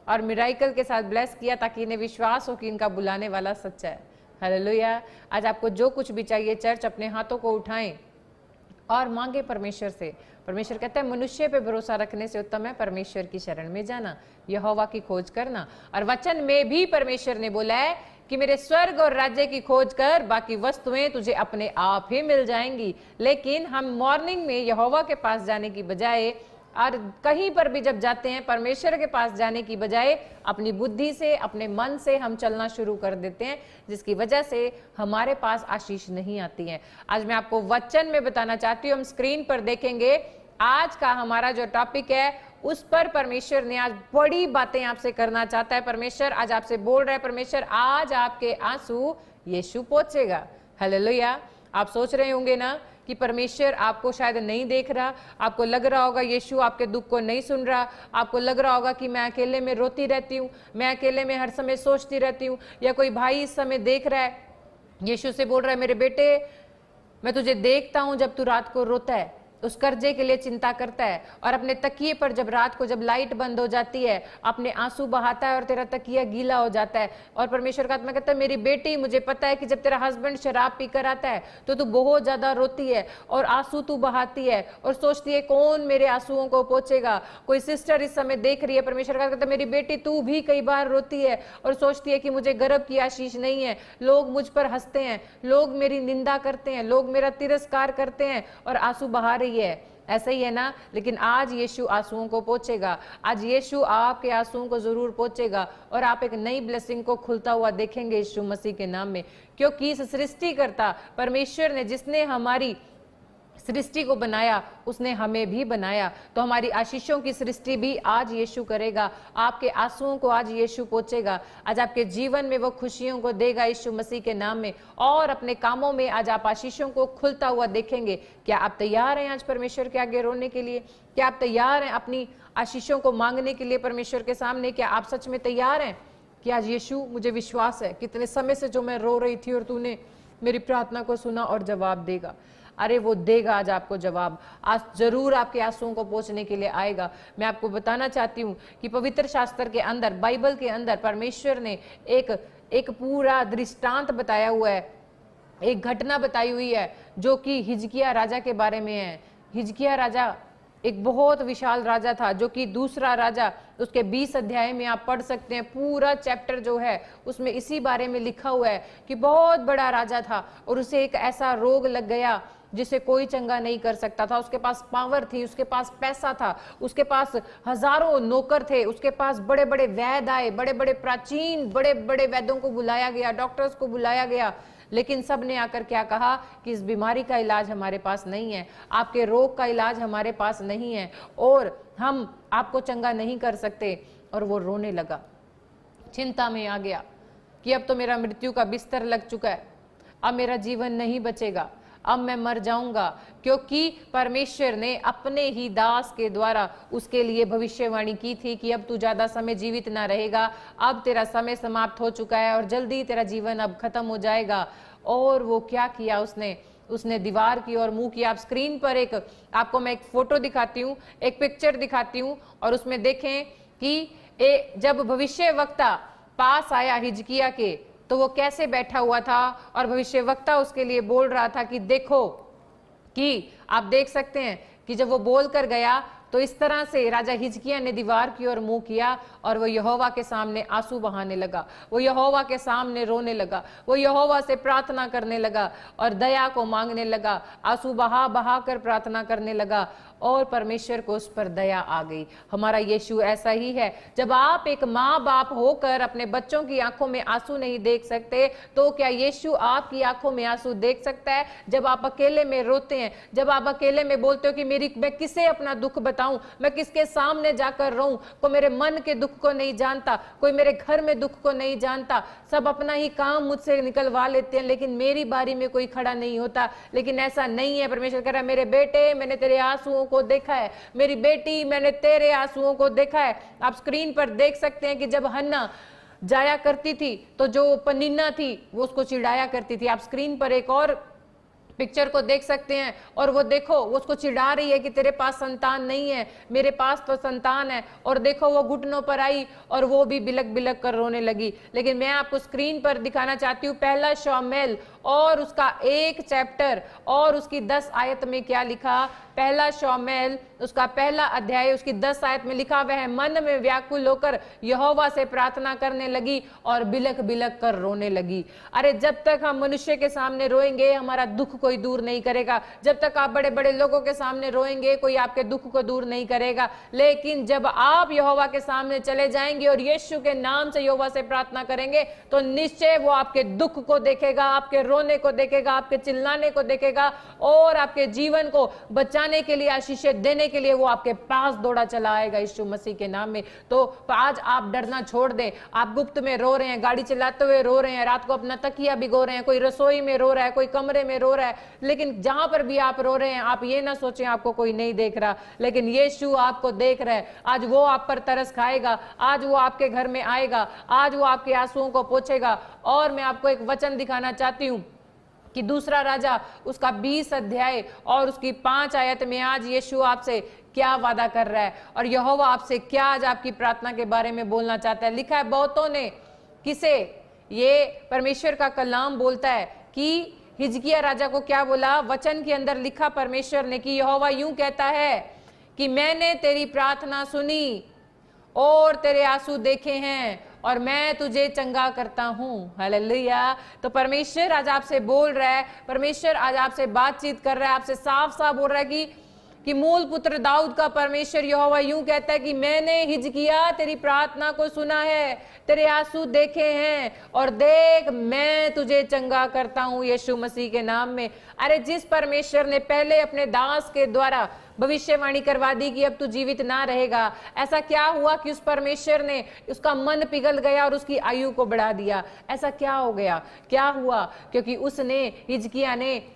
और मिराइकल के साथ ब्लेस किया ताकि इन्हें विश्वास हो कि इनका बुलाने वाला सच्चा है। हालेलुया आज आपको जो कुछ भी चाहिए, चर्च अपने हाथों को उठाएँ और मांगे परमेश्वर से। परमेश्वर कहता है, मनुष्य पे भरोसा रखने से उत्तम है, परमेश्वर की शरण में जाना, यहोवा की खोज करना। और वचन में भी परमेश्वर ने बोला है कि मेरे स्वर्ग और राज्य की खोज कर, बाकी वस्तुएँ तुझे अपने आप ही मिल जाएँगी। लेकिन हम मॉर्निंग में यहोवा के पास जाने की बजाय और कहीं पर भी जब जाते हैं, परमेश्वर के पास जाने की बजाय अपनी बुद्धि से, अपने मन से हम चलना शुरू कर देते हैं, जिसकी वजह से हमारे पास आशीष नहीं आती है। आज मैं आपको वचन में बताना चाहती हूँ, हम स्क्रीन पर देखेंगे, आज का हमारा जो टॉपिक है, उस पर परमेश्वर ने आज बड़ी बातें आपसे करना चाहता है। परमेश्वर आज आपसे बोल रहा है, परमेश्वर आज आपके आँसू यीशु पहुंचेगा हेलेलुया। आप सोच रहे होंगे ना कि परमेश्वर आपको शायद नहीं देख रहा, आपको लग रहा होगा यीशु आपके दुख को नहीं सुन रहा, आपको लग रहा होगा कि मैं अकेले में रोती रहती हूँ, मैं अकेले में हर समय सोचती रहती हूँ, या कोई भाई इस समय देख रहा है, यीशु से बोल रहा है, मेरे बेटे, मैं तुझे देखता हूँ जब तू रात को रोता है। उस कर्जे के लिए चिंता करता है और अपने तकिए पर जब रात को जब लाइट बंद हो जाती है, अपने आँसू बहाता है और तेरा तकिया गीला हो जाता है। और परमेश्वर का आत्मा कहता है, मेरी बेटी, मुझे पता है कि जब तेरा हस्बैंड शराब पीकर आता है तो तू बहुत ज़्यादा रोती है और आँसू तू बहाती है और सोचती है, कौन मेरे आंसुओं को पहुंचेगा कोई सिस्टर इस समय देख रही है? परमेश्वर का कहता है, मेरी बेटी, तू भी कई बार रोती है और सोचती है कि मुझे गर्भ की आशीष नहीं है। लोग मुझ पर हँसते हैं, लोग मेरी निंदा करते हैं, लोग मेरा तिरस्कार करते हैं और आँसू बहा रही है ऐसा ही है ना? लेकिन आज यीशु आंसुओं को पहुंचेगा। आज यीशु आपके आंसुओं को ज़रूर पहुंचेगा और आप एक नई ब्लेसिंग को खुलता हुआ देखेंगे यीशु मसीह के नाम में। क्योंकि इस सृष्टिकर्ता परमेश्वर ने जिसने हमारी सृष्टि को बनाया, उसने हमें भी बनाया। तो हमारी आशीषों की सृष्टि भी आज यीशु करेगा। आपके आंसुओं को आज यीशु पोचेगा आज आपके जीवन में वो खुशियों को देगा यीशु मसीह के नाम में। और अपने कामों में आज आप आशीषों को खुलता हुआ देखेंगे। क्या आप तैयार हैं आज परमेश्वर के आगे रोने के लिए? क्या आप तैयार हैं अपनी आशीषों को मांगने के लिए परमेश्वर के सामने? क्या आप सच में तैयार हैं? कि आज यीशु, मुझे विश्वास है, कितने समय से जो मैं रो रही थी और तूने मेरी प्रार्थना को सुना और जवाब देगा। अरे वो देगा आज आपको जवाब। आज ज़रूर आपके आंसुओं को पहुँचने के लिए आएगा। मैं आपको बताना चाहती हूँ कि पवित्र शास्त्र के अंदर, बाइबल के अंदर परमेश्वर ने एक एक पूरा दृष्टांत बताया हुआ है। एक घटना बताई हुई है, जो कि हिजकिया राजा के बारे में है। हिजकिया राजा एक बहुत विशाल राजा था, जो कि दूसरा राजा उसके 20 अध्याय में आप पढ़ सकते हैं। पूरा चैप्टर जो है, उसमें इसी बारे में लिखा हुआ है कि बहुत बड़ा राजा था और उसे एक ऐसा रोग लग गया जिसे कोई चंगा नहीं कर सकता था। उसके पास पावर थी, उसके पास पैसा था, उसके पास हज़ारों नौकर थे, उसके पास बड़े बड़े वैद आए बड़े बड़े प्राचीन बड़े बड़े वैदों को बुलाया गया डॉक्टर्स को बुलाया गया। लेकिन सबने आकर क्या कहा कि इस बीमारी का इलाज हमारे पास नहीं है, आपके रोग का इलाज हमारे पास नहीं है, और हम आपको चंगा नहीं कर सकते। और वो रोने लगा। चिंता में आ गया कि अब तो मेरा मृत्यु का बिस्तर लग चुका है, अब मेरा जीवन नहीं बचेगा। अब मैं मर जाऊँगा क्योंकि परमेश्वर ने अपने ही दास के द्वारा उसके लिए भविष्यवाणी की थी कि अब तू ज़्यादा समय जीवित ना रहेगा अब तेरा समय समाप्त हो चुका है और जल्दी तेरा जीवन अब खत्म हो जाएगा। और वो क्या किया उसने? उसने दीवार की और मुँह की। आप स्क्रीन पर एक आपको मैं एक फ़ोटो दिखाती हूँ एक पिक्चर दिखाती हूँ और उसमें देखें कि ए, जब भविष्य वक्ता पास आया हिजकिया के तो वो कैसे बैठा हुआ था और भविष्य वक्ता उसके लिए बोल रहा था कि देखो कि आप देख सकते हैं कि जब वो बोल कर गया तो इस तरह से राजा हिजकिया ने दीवार की ओर मुँह किया और वो यहोवा के सामने आँसू बहाने लगा, वो यहोवा के सामने रोने लगा, वो यहोवा से प्रार्थना करने लगा और दया को मांगने लगा, आँसू बहा बहा कर प्रार्थना करने लगा और परमेश्वर को उस पर दया आ गई। हमारा यीशु ऐसा ही है। जब आप एक माँ बाप होकर अपने बच्चों की आँखों में आँसू नहीं देख सकते तो क्या यीशु आपकी आँखों में आँसू देख सकता है? जब आप अकेले में रोते हैं, जब आप अकेले में बोलते हो कि मेरी, मैं किसे अपना दुख बताऊँ? मैं किसके सामने जाकर रहूँ? कोई मेरे मन के दुख को नहीं जानता, कोई मेरे घर में दुख को नहीं जानता। सब अपना ही काम मुझसे निकलवा लेते हैं, लेकिन मेरी बारी में कोई खड़ा नहीं होता। लेकिन ऐसा नहीं है। परमेश्वर कह रहा मेरे बेटे, मैंने तेरे आंसुओं को देखा है। मेरी बेटी, मैंने तेरे आंसुओं को देखा है। आप स्क्रीन पर देख सकते हैं कि जब हन्ना जाया करती थी तो जो पनिन्ना थी, वो उसको चिढ़ाया करती थी। आप स्क्रीन पर एक और पिक्चर को देख सकते हैं, और वो देखो, वो उसको चिढ़ा रही है कि तेरे पास संतान नहीं है, मेरे पास तो संतान है। और देखो, वो घुटनों पर आई, और वो भी बिलक बिलक कर रोने लगी। लेकिन मैं आपको स्क्रीन पर दिखाना चाहती हूँ, पहला शॉमेल और उसका एक चैप्टर और उसकी दस आयत में क्या लिखा? पहला शौमेल, उसका पहला अध्याय, उसकी दस आयत में लिखा, वह मन में व्याकुल होकर यहोवा से प्रार्थना करने लगी और बिलक बिलक कर रोने लगी। अरे, जब तक हम मनुष्य के सामने रोएँगे, हमारा दुख कोई दूर नहीं करेगा। जब तक आप बड़े बड़े लोगों के सामने रोएँगे, कोई आपके दुख को दूर नहीं करेगा। लेकिन जब आप यहोवा के सामने चले जाएँगे और यीशु के नाम से यहोवा से प्रार्थना करेंगे तो निश्चय वो आपके दुख को देखेगा, आपके रोने को देखेगा, आपके चिल्लाने को देखेगा और आपके जीवन को बचाने के लिए, आशीष देने के लिए वो आपके पास दौड़ा चला आएगा यीशु मसीह के नाम में। तो आज आप डरना छोड़ दें। आप गुप्त में रो रहे हैं, गाड़ी चलाते हुए रो रहे हैं, रात को अपना तकिया भिगो रहे हैं, कोई रसोई में रो रहा है, कोई कमरे में रो रहा है, लेकिन जहाँ पर भी आप रो रहे हैं, आप ये ना सोचें आपको कोई नहीं देख रहा, लेकिन यीशु आपको देख रहा है। आज वो आप पर तरस खाएगा, आज वो आपके घर में आएगा, आज वो आपके आंसुओं को पोछेगा। और मैं आपको एक वचन दिखाना चाहती हूँ कि दूसरा राजा उसका बीस अध्याय और उसकी पाँच आयत में आज यीशु आपसे क्या वादा कर रहा है और यहोवा आपसे क्या आज आपकी प्रार्थना के बारे में बोलना चाहता है? लिखा है, बहुतों ने किसे? ये परमेश्वर का कलाम बोलता है कि हिजकिया राजा को क्या बोला? वचन के अंदर लिखा परमेश्वर ने कि यहोवा यूँ कहता है कि मैंने तेरी प्रार्थना सुनी और तेरे आँसू देखे हैं और मैं तुझे चंगा करता हूँ। हालेलुया तो परमेश्वर आज आपसे बोल रहा है, परमेश्वर आज आपसे बातचीत कर रहा है, आपसे साफ़ साफ़ बोल रहा है कि कि मूल पुत्र दाऊद का परमेश्वर यहोवा यूँ कहता है कि मैंने हिजकिया तेरी प्रार्थना को सुना है, तेरे आँसू देखे हैं और देख, मैं तुझे चंगा करता हूँ यीशु मसीह के नाम में। अरे, जिस परमेश्वर ने पहले अपने दास के द्वारा भविष्यवाणी करवा दी कि अब तू जीवित ना रहेगा, ऐसा क्या हुआ कि उस परमेश्वर ने उसका मन पिघल गया और उसकी आयु को बढ़ा दिया? ऐसा क्या हो गया? क्या हुआ? क्योंकि उसने हिजकिया ने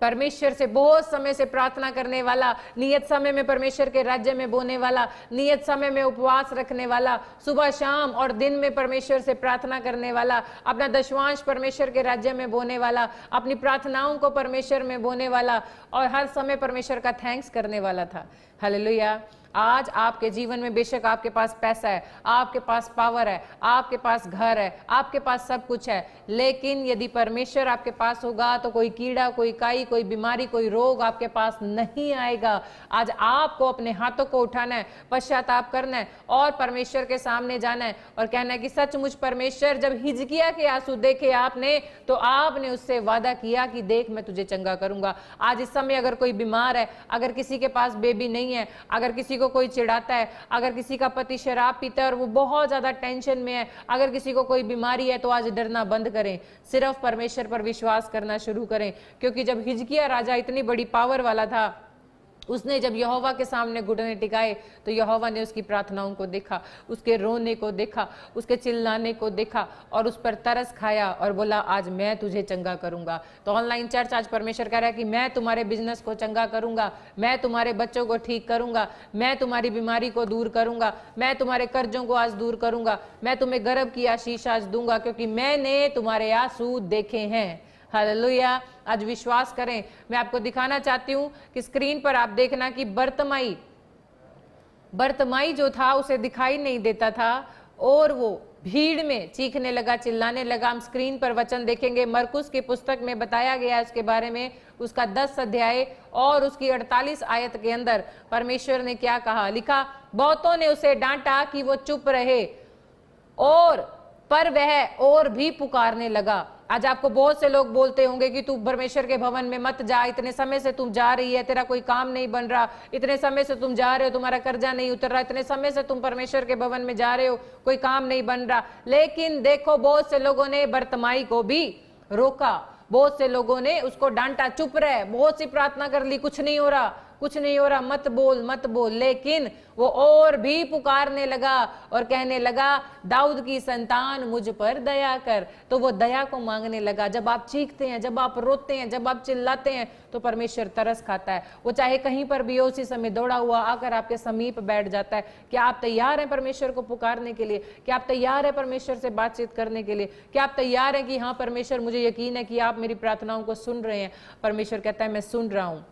परमेश्वर से, बहुत समय से प्रार्थना करने वाला, नियत समय में परमेश्वर के राज्य में बोने वाला, नियत समय में उपवास रखने वाला, सुबह, शाम और दिन में परमेश्वर से प्रार्थना करने वाला, अपना दशवांश परमेश्वर के राज्य में बोने वाला, अपनी प्रार्थनाओं को परमेश्वर में बोने वाला और हर समय परमेश्वर का थैंक्स करने वाला था। हालेलुया आज आपके जीवन में बेशक आपके पास पैसा है, आपके पास पावर है, आपके पास घर है, आपके पास सब कुछ है, लेकिन यदि परमेश्वर आपके पास होगा तो कोई कीड़ा, कोई काई, कोई बीमारी, कोई रोग आपके पास नहीं आएगा। आज आपको अपने हाथों को उठाना है, पश्चाताप करना है और परमेश्वर के सामने जाना है और कहना है कि सचमुच परमेश्वर, जब हिजकिया के आँसू देखे आपने तो आपने उससे वादा किया कि देख, मैं तुझे चंगा करूँगा। आज इस समय अगर कोई बीमार है, अगर किसी के पास बेबी नहीं है, अगर किसी को कोई चिढ़ाता है, अगर किसी का पति शराब पीता है और वो बहुत ज़्यादा टेंशन में है, अगर किसी को कोई बीमारी है तो आज डरना बंद करें। सिर्फ़ परमेश्वर पर विश्वास करना शुरू करें, क्योंकि जब हिजकिया राजा इतनी बड़ी पावर वाला था उसने जब यहोवा के सामने घुटने टिकाए तो यहोवा ने उसकी प्रार्थनाओं को देखा, उसके रोने को देखा, उसके चिल्लाने को देखा और उस पर तरस खाया और बोला, आज मैं तुझे चंगा करूँगा। तो ऑनलाइन चर्च आज परमेश्वर कह रहा है कि मैं तुम्हारे बिज़नेस को चंगा करूँगा, मैं तुम्हारे बच्चों को ठीक करूँगा, मैं तुम्हारी बीमारी को दूर करूँगा, मैं तुम्हारे कर्जों को आज दूर करूँगा, मैं तुम्हें गर्भ की आशीष आज दूँगा, क्योंकि मैंने तुम्हारे आँसू देखे हैं। हालेलुया। आज विश्वास करें, मैं आपको दिखाना चाहती हूँ कि स्क्रीन पर आप देखना कि बर्तमाई बर्तमाई जो था, उसे दिखाई नहीं देता था और वो भीड़ में चीखने लगा, चिल्लाने लगा। हम स्क्रीन पर वचन देखेंगे। मरकुस की पुस्तक में बताया गया इसके बारे में, उसका दस अध्याय और उसकी अड़तालीस आयत के अंदर परमेश्वर ने क्या कहा? लिखा, बहुतों ने उसे डांटा कि वो चुप रहे और पर वह और भी पुकारने लगा। आज आपको बहुत से लोग बोलते होंगे कि तू परमेश्वर के भवन में मत जा, इतने समय से तुम जा रही है, तेरा कोई काम नहीं बन रहा। इतने समय से तुम जा रहे हो, तुम्हारा कर्जा नहीं उतर रहा। इतने समय से तुम परमेश्वर के भवन में जा रहे हो, कोई काम नहीं बन रहा। लेकिन देखो, बहुत से लोगों ने बर्तमाई को भी रोका। बहुत से लोगों ने उसको डांटा, चुप रहे। बहुत सी प्रार्थना कर ली, कुछ नहीं हो रहा। कुछ नहीं हो रहा, मत बोल मत बोल। लेकिन वो और भी पुकारने लगा और कहने लगा, दाऊद की संतान मुझ पर दया कर। तो वो दया को मांगने लगा। जब आप चीखते हैं, जब आप रोते हैं, जब आप चिल्लाते हैं तो परमेश्वर तरस खाता है। वो चाहे कहीं पर भी हो, उसी समय दौड़ा हुआ आकर आपके समीप बैठ जाता है क्या आप तैयार हैं परमेश्वर को पुकारने के लिए? क्या आप तैयार हैं परमेश्वर से बातचीत करने के लिए? क्या आप तैयार हैं कि हाँ परमेश्वर, मुझे यकीन है कि आप मेरी प्रार्थनाओं को सुन रहे हैं? परमेश्वर कहता है, मैं सुन रहा हूँ।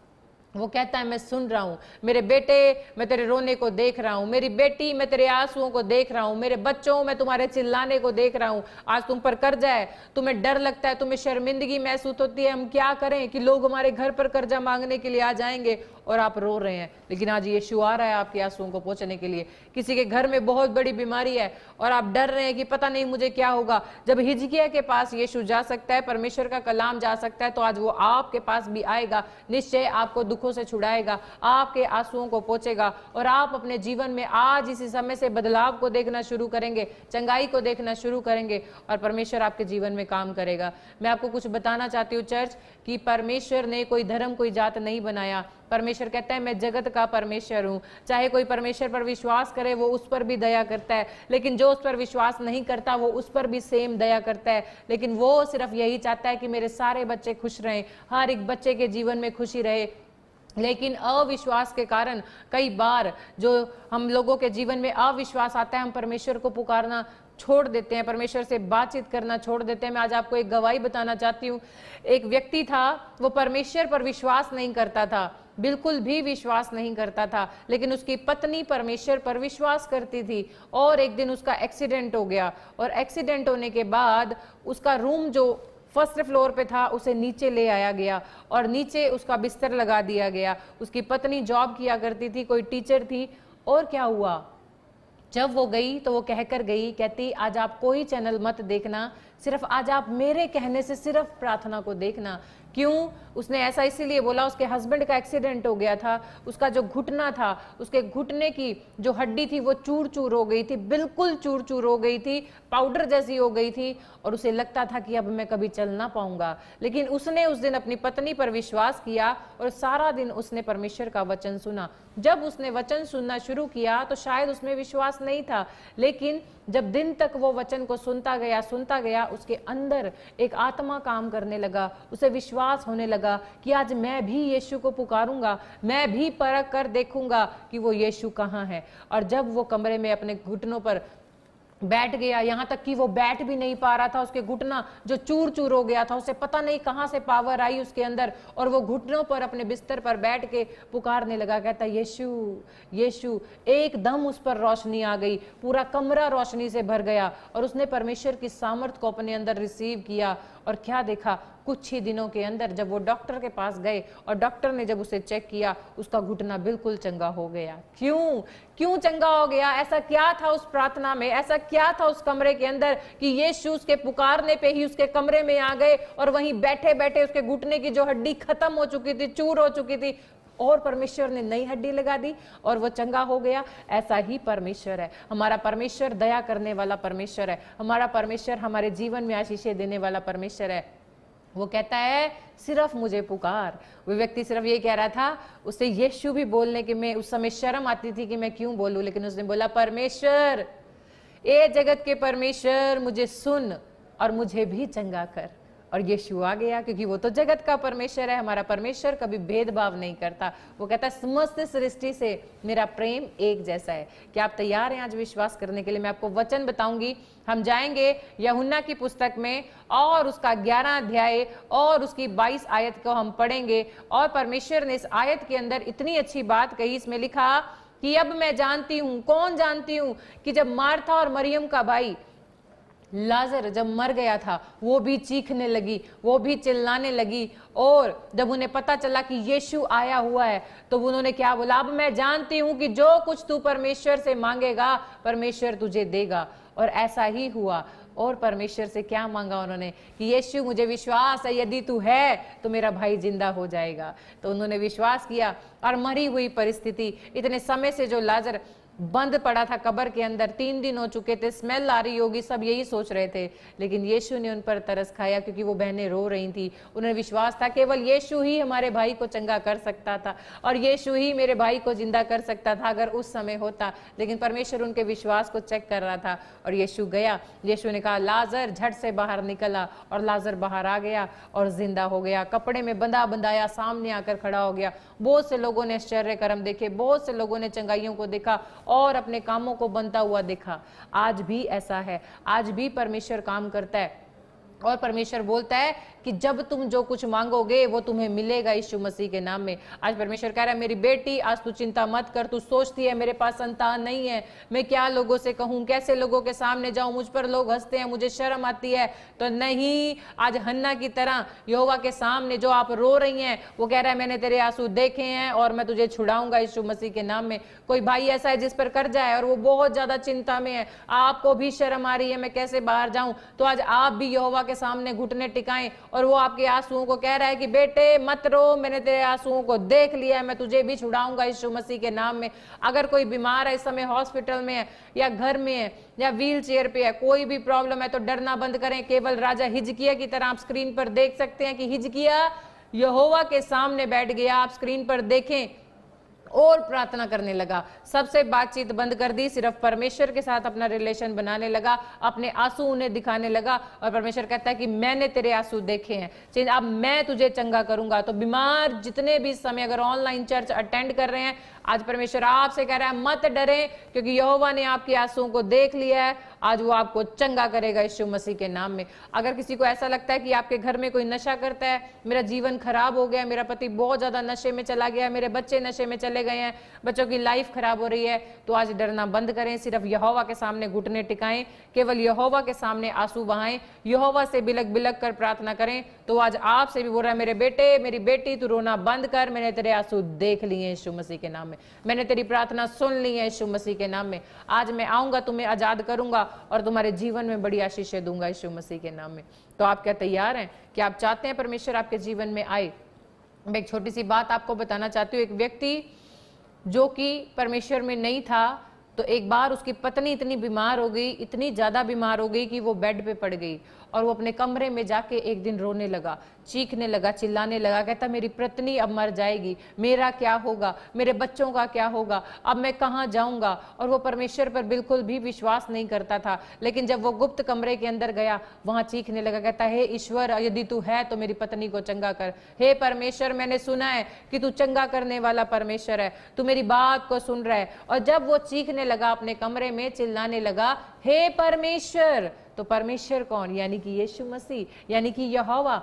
वो कहता है, मैं सुन रहा हूँ। मेरे बेटे, मैं तेरे रोने को देख रहा हूँ। मेरी बेटी, मैं तेरे आंसुओं को देख रहा हूँ। मेरे बच्चों, मैं तुम्हारे चिल्लाने को देख रहा हूँ। आज तुम पर कर्जा है। तुम्हें डर लगता है, तुम्हें शर्मिंदगी महसूस होती है। हम क्या करें कि लोग हमारे घर पर कर्जा मांगने के लिए आ जाएँगे और आप रो रहे हैं। लेकिन आज यीशु आ रहा है आपके आंसुओं को पहुँचने के लिए। किसी के घर में बहुत बड़ी बीमारी है और आप डर रहे हैं कि पता नहीं मुझे क्या होगा। जब हिजकिया के पास यीशु जा सकता है, परमेश्वर का कलाम जा सकता है तो आज वो आपके पास भी आएगा। निश्चय आपको दुखों से छुड़ाएगा, आपके आंसुओं को पहुंचेगा और आप अपने जीवन में आज इसी समय से बदलाव को देखना शुरू करेंगे, चंगाई को देखना शुरू करेंगे और परमेश्वर आपके जीवन में काम करेगा। मैं आपको कुछ बताना चाहती हूँ, चर्च कि परमेश्वर ने कोई धर्म, कोई जात नहीं बनाया। परमेश्वर कहता है, मैं जगत का परमेश्वर हूँ। चाहे कोई परमेश्वर पर विश्वास करे, वो उस पर भी दया करता है। लेकिन जो उस पर विश्वास नहीं करता, वो उस पर भी सेम दया करता है। लेकिन वो सिर्फ़ यही चाहता है कि मेरे सारे बच्चे खुश रहें, हर एक बच्चे के जीवन में खुशी रहे। लेकिन अविश्वास के कारण कई बार जो हम लोगों के जीवन में अविश्वास आता है, हम परमेश्वर को पुकारना छोड़ देते हैं, परमेश्वर से बातचीत करना छोड़ देते हैं। मैं आज आपको एक गवाही बताना चाहती हूँ। एक व्यक्ति था, वो परमेश्वर पर विश्वास नहीं करता था, बिल्कुल भी विश्वास नहीं करता था, लेकिन उसकी पत्नी परमेश्वर पर विश्वास करती थी और एक दिन उसका एक्सीडेंट हो गया और एक्सीडेंट होने के बाद उसका रूम जो फ़र्स्ट फ्लोर पे था, उसे नीचे ले आया गया और नीचे उसका बिस्तर लगा दिया गया। उसकी पत्नी जॉब किया करती थी, कोई टीचर थी और क्या हुआ? जब वो गई तो वो कहकर गई कहती आज आप कोई चैनल मत देखना सिर्फ़ आज आप मेरे कहने से सिर्फ़ प्रार्थना को देखना। क्यों? उसने ऐसा इसीलिए बोला, उसके हस्बैंड का एक्सीडेंट हो गया था, उसका जो घुटना था, उसके घुटने की जो हड्डी थी वो चूर चूर हो गई थी, बिल्कुल चूर चूर हो गई थी पाउडर जैसी हो गई थी और उसे लगता था कि अब मैं कभी चल ना पाऊँगा। लेकिन उसने उस दिन अपनी पत्नी पर विश्वास किया और सारा दिन उसने परमेश्वर का वचन सुना। जब उसने वचन सुनना शुरू किया तो शायद उसमें विश्वास नहीं था, लेकिन जब दिन तक वो वचन को सुनता गया सुनता गया, उसके अंदर एक आत्मा काम करने लगा, उसे विश्वास होने लगा कि आज मैं भी यीशु को पुकारूँगा, मैं भी परख कर देखूँगा कि वो यीशु कहाँ है। और जब वो कमरे में अपने घुटनों पर बैठ गया, यहाँ तक कि वो बैठ भी नहीं पा रहा था, उसके घुटना जो चूर चूर हो गया था, उसे पता नहीं कहाँ से पावर आई उसके अंदर और वो घुटनों पर अपने बिस्तर पर बैठ के पुकारने लगा, कहता, यीशु यीशु। एकदम उस पर रोशनी आ गई, पूरा कमरा रोशनी से भर गया और उसने परमेश्वर की सामर्थ को अपने अंदर रिसीव किया। और क्या देखा? कुछ ही दिनों के अंदर जब वो डॉक्टर के पास गए और डॉक्टर ने जब उसे चेक किया, उसका घुटना बिल्कुल चंगा हो गया। क्यों? क्यों चंगा हो गया? ऐसा क्या था उस प्रार्थना में? ऐसा क्या था उस कमरे के अंदर कि ये शूज़ के पुकारने पे ही उसके कमरे में आ गए और वहीं बैठे बैठे उसके घुटने की जो हड्डी खत्म हो चुकी थी, चूर हो चुकी थी और परमेश्वर ने नई हड्डी लगा दी और वो चंगा हो गया। ऐसा ही परमेश्वर है। हमारा परमेश्वर दया करने वाला परमेश्वर है। हमारा परमेश्वर हमारे जीवन में आशीषें देने वाला परमेश्वर है। वो कहता है, सिर्फ़ मुझे पुकार। वो व्यक्ति सिर्फ़ ये कह रहा था, उससे यीशु भी बोलने के मैं, उस समय शर्म आती थी कि मैं क्यों बोलूँ? लेकिन उसने बोला, परमेश्वर, ए जगत के परमेश्वर, मुझे सुन और मुझे भी चंगा कर। और यीशु आ गया, क्योंकि वो तो जगत का परमेश्वर है, हमारा परमेश्वर कभी भेदभाव नहीं करता। वो कहता है समस्त सृष्टि से मेरा प्रेम एक जैसा है। क्या आप तैयार हैं आज विश्वास करने के लिए? मैं आपको वचन बताऊँगी। हम जाएँगे यहुन्ना की पुस्तक में, और उसका ग्यारह अध्याय, और उसकी बाईस आयत को हम पढ़ेंगे। और परमेश्वर ने इस आयत के अंदर इतनी अच्छी बात कही, इसमें लिखा कि, अब मैं जानती हूँ, कौन जानती हूँ कि जब मार्था और मरियम का भाई लाजर जब मर गया था, वो भी चीखने लगी, वो भी चिल्लाने लगी और जब उन्हें पता चला कि यीशु आया हुआ है तो उन्होंने क्या बोला, अब मैं जानती हूँ कि जो कुछ तू परमेश्वर से मांगेगा, परमेश्वर तुझे देगा। और ऐसा ही हुआ और परमेश्वर से क्या मांगा उन्होंने, कि यीशु, मुझे विश्वास है, यदि तू है तो मेरा भाई ज़िंदा हो जाएगा। तो उन्होंने विश्वास किया और मरी हुई परिस्थिति, इतने समय से जो लाजर बंद पड़ा था कबर के अंदर। तीन दिन हो चुके थे, स्मेल आ रही होगी, सब यही सोच रहे थे। लेकिन यीशु ने उन पर तरस खाया क्योंकि वो बहनें रो रही थी। उन्हें विश्वास था, केवल यीशु ही हमारे भाई को चंगा कर सकता था और यीशु ही मेरे भाई को ज़िंदा कर सकता था अगर उस समय होता। लेकिन परमेश्वर उनके विश्वास को चेक कर रहा था और यीशु गया। यीशु ने कहा, लाजर झट से बाहर निकला और लाजर बाहर आ गया और ज़िंदा हो गया। कपड़े में बंधा बंधाया सामने आकर खड़ा हो गया बहुत से लोगों ने आश्चर्य कर्म देखे, बहुत से लोगों ने चंगाइयों को देखा और अपने कामों को बनता हुआ देखा। आज भी ऐसा है। आज भी परमेश्वर काम करता है। और परमेश्वर बोलता है कि जब तुम जो कुछ मांगोगे, वो तुम्हें मिलेगा यीशु मसीह के नाम में। आज परमेश्वर कह रहा है, मेरी बेटी, आज तू चिंता मत कर, तू सोचती है, मेरे पास संतान नहीं है। मैं क्या लोगों से कहूँ? कैसे लोगों के सामने जाऊँ? मुझ पर लोग हँसते हैं, मुझे शर्म आती है। तो नहीं, आज हन्ना की तरह यहोवा के सामने जो आप रो रही हैं, वो कह रहा है, मैंने तेरे आँसू देखे हैं और मैं तुझे छुड़ाऊँगा यीशु मसीह के नाम में। कोई भाई ऐसा है जिस पर कर्जा है और वो बहुत ज़्यादा चिंता में है। आपको भी शर्म आ रही है, मैं कैसे बाहर जाऊँ? तो आज आप भी यहोवा के सामने घुटने टिकाएँ और वो आपके आंसुओं को कह रहा है कि, बेटे, मत रो, मैंने तेरे आंसुओं को देख लिया है, मैं तुझे भी छुड़ाऊँगा यीशु मसीह के नाम में। अगर कोई बीमार है इस समय हॉस्पिटल में है या घर में है या व्हील चेयर पे है, कोई भी प्रॉब्लम है तो डरना बंद करें। केवल राजा हिजकिया की तरह आप स्क्रीन पर देख सकते हैं कि हिजकिया यहोवा के सामने बैठ गया। आप स्क्रीन पर देखें और प्रार्थना करने लगा। सबसे बातचीत बंद कर दी, सिर्फ़ परमेश्वर के साथ अपना रिलेशन बनाने लगा, अपने आँसू उन्हें दिखाने लगा और परमेश्वर कहता है कि मैंने तेरे आँसू देखे हैं। अब मैं तुझे चंगा करूँगा। तो बीमार जितने भी समय अगर ऑनलाइन चर्च अटेंड कर रहे हैं आज परमेश्वर आपसे कह रहा है, मत डरे, क्योंकि यहोवा ने आपके आंसुओं को देख लिया है। आज वो आपको चंगा करेगा यीशु मसीह के नाम में। अगर किसी को ऐसा लगता है कि आपके घर में कोई नशा करता है, मेरा जीवन खराब हो गया मेरा पति बहुत ज़्यादा नशे में चला गया मेरे बच्चे नशे में चले गए हैं, बच्चों की लाइफ खराब हो रही है तो आज डरना बंद करें, सिर्फ़ यहोवा के सामने घुटने टिकाएँ, केवल यहोवा के सामने आँसू बहाएँ, यहोवा से बिलक बिलक कर प्रार्थना करें। तो आज आपसे भी बोल रहा है, मेरे बेटे, मेरी बेटी, तू रोना बंद कर, मैंने तेरे आँसू देख लिए यीशु मसीह के नाम में। मैंने तेरी प्रार्थना सुन ली है यीशु मसीह के नाम में। आज मैं आऊँगा, तुम्हें आज़ाद करूँगा और तुम्हारे जीवन में बड़ी आशीषें दूँगा यीशु मसीह के नाम में। तो आप क्या तैयार हैं कि आप चाहते हैं परमेश्वर आपके जीवन में आए? मैं एक छोटी सी बात आपको बताना चाहती हूँ। एक व्यक्ति जो कि परमेश्वर में नहीं था तो एक बार उसकी पत्नी इतनी बीमार हो गई, इतनी ज़्यादा बीमार हो गई कि वो बेड पे पड़ गई। और वो अपने कमरे में जाके एक दिन रोने लगा, चीखने लगा, चिल्लाने लगा, कहता, मेरी पत्नी अब मर जाएगी, मेरा क्या होगा, मेरे बच्चों का क्या होगा, अब मैं कहाँ जाऊँगा? और वो परमेश्वर पर बिल्कुल भी विश्वास नहीं करता था। लेकिन जब वो गुप्त कमरे के अंदर गया, वहाँ चीखने लगा, कहता, हे ईश्वर, यदि तू है तो मेरी पत्नी को चंगा कर। हे परमेश्वर, मैंने सुना है कि तू चंगा करने वाला परमेश्वर है, तू मेरी बात को सुन रहा है। और जब वो चीखने लगा, अपने कमरे में चिल्लाने लगा, हे परमेश्वर तो परमेश्वर कौन? यानी कि यीशु मसीह, यानी कि यहोवा।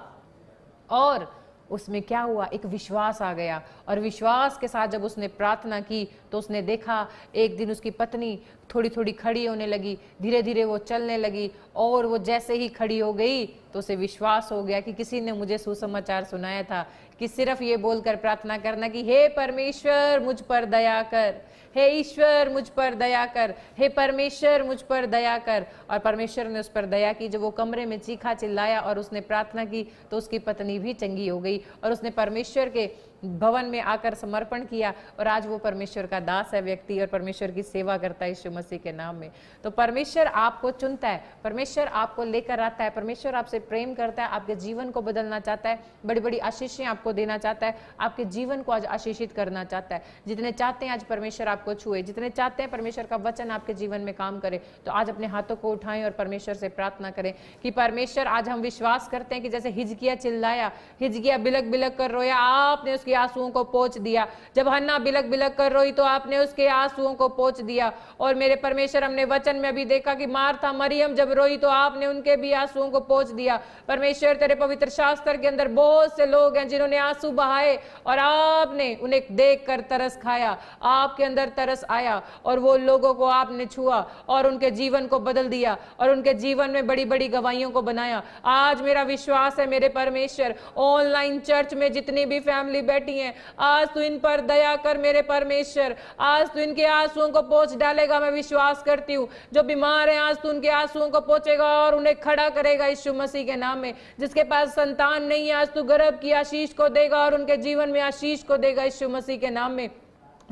और उसमें क्या हुआ? एक विश्वास आ गया। और विश्वास के साथ जब उसने प्रार्थना की तो उसने देखा, एक दिन उसकी पत्नी थोड़ी थोड़ी खड़ी होने लगी धीरे धीरे वो चलने लगी, और वो जैसे ही खड़ी हो गई तो उसे विश्वास हो गया कि किसी ने मुझे सुसमाचार सुनाया था कि सिर्फ़ ये बोलकर प्रार्थना करना कि, हे परमेश्वर, मुझ पर दया कर। हे ईश्वर, मुझ पर दया कर। हे परमेश्वर, मुझ पर दया कर। और परमेश्वर ने उस पर दया की। जब वो कमरे में चीखा चिल्लाया और उसने प्रार्थना की तो उसकी पत्नी भी चंगी हो गई और उसने परमेश्वर के भवन में आकर समर्पण किया और आज वो परमेश्वर का दास है, व्यक्ति और परमेश्वर की सेवा करता है यीशु मसीह के नाम में। तो परमेश्वर आपको चुनता है, परमेश्वर आपको लेकर आता है, परमेश्वर आपसे प्रेम करता है, आपके जीवन को बदलना चाहता है बड़ी बड़ी आशीषें आपको देना चाहता है, आपके जीवन को आज आशीषित करना चाहता है। जितने चाहते हैं आज परमेश्वर आपको छुए, जितने चाहते हैं परमेश्वर का वचन आपके जीवन में काम करे तो आज अपने हाथों को उठाएँ और परमेश्वर से प्रार्थना करें कि परमेश्वर, आज हम विश्वास करते हैं कि जैसे हिजकिया चिल्लाया, हिजकिया बिलक बिलक कर रोया, आपने उसके आंसुओं को पोच दिया। जब हन्ना बिलक बिलक कर रोई तो आपने उसके आंसुओं को पोच दिया। और मेरे परमेश्वर, हमने वचन में भी देखा कि मारथा मरियम, जब रोई तो आपने उनके भी आंसुओं को पोच दिया। परमेश्वर, तेरे पवित्र शास्त्र के अंदर बहुत से लोग हैं जिन्होंने आँसू बहाए और आपने उन्हें देख कर तरस खाया। आपके अंदर तरस आया और वो लोगों को आपने छुआ और उनके जीवन को बदल दिया और उनके जीवन में बड़ी बड़ी गवाहियों को बनाया। आज मेरा विश्वास है मेरे परमेश्वर, ऑनलाइन चर्च में जितनी भी फैमिली बैठी हैं। आज तू इन पर दया कर मेरे परमेश्वर। आज तू इनके आंसुओं को पोछ डालेगा, मैं विश्वास करती हूँ। जो बीमार है, आज तू उनके आंसुओं को पोछेगा और उन्हें खड़ा करेगा यीशु मसीह के नाम में। जिसके पास संतान नहीं है, आज तू गर्भ की आशीष को देगा और उनके जीवन में आशीष को देगा यीशु मसीह के नाम में।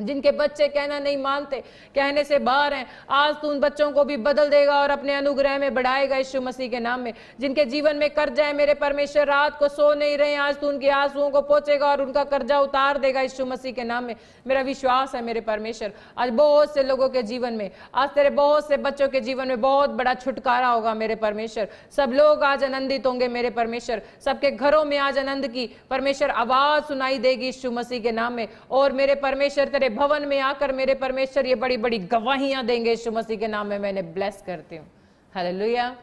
जिनके बच्चे कहना नहीं मानते, कहने से बाहर हैं। आज तू उन बच्चों को भी बदल देगा और अपने अनुग्रह में बढ़ाएगा यीशु मसीह के नाम में। जिनके जीवन में कर्जा है, मेरे परमेश्वर, रात को सो नहीं रहे आज तू उनके आंसुओं को पहुंचेगा और उनका कर्जा उतार देगा यीशु मसीह के नाम में। मेरा विश्वास है, मेरे परमेश्वर, आज बहुत से लोगों के जीवन में, आज तेरे बहुत से बच्चों के जीवन में बहुत बड़ा छुटकारा होगा, मेरे परमेश्वर। सब लोग आज आनंदित होंगे, मेरे परमेश्वर। सबके घरों में आज आनंद की परमेश्वर आवाज़ सुनाई देगी यीशु मसीह के नाम में। और मेरे परमेश्वर, तेरे भवन में आकर मेरे परमेश्वर ये बड़ी बड़ी गवाहियाँ देंगे। यीशु मसीह के नाम में मैंने ब्लेस करती हूँ। हालेलुया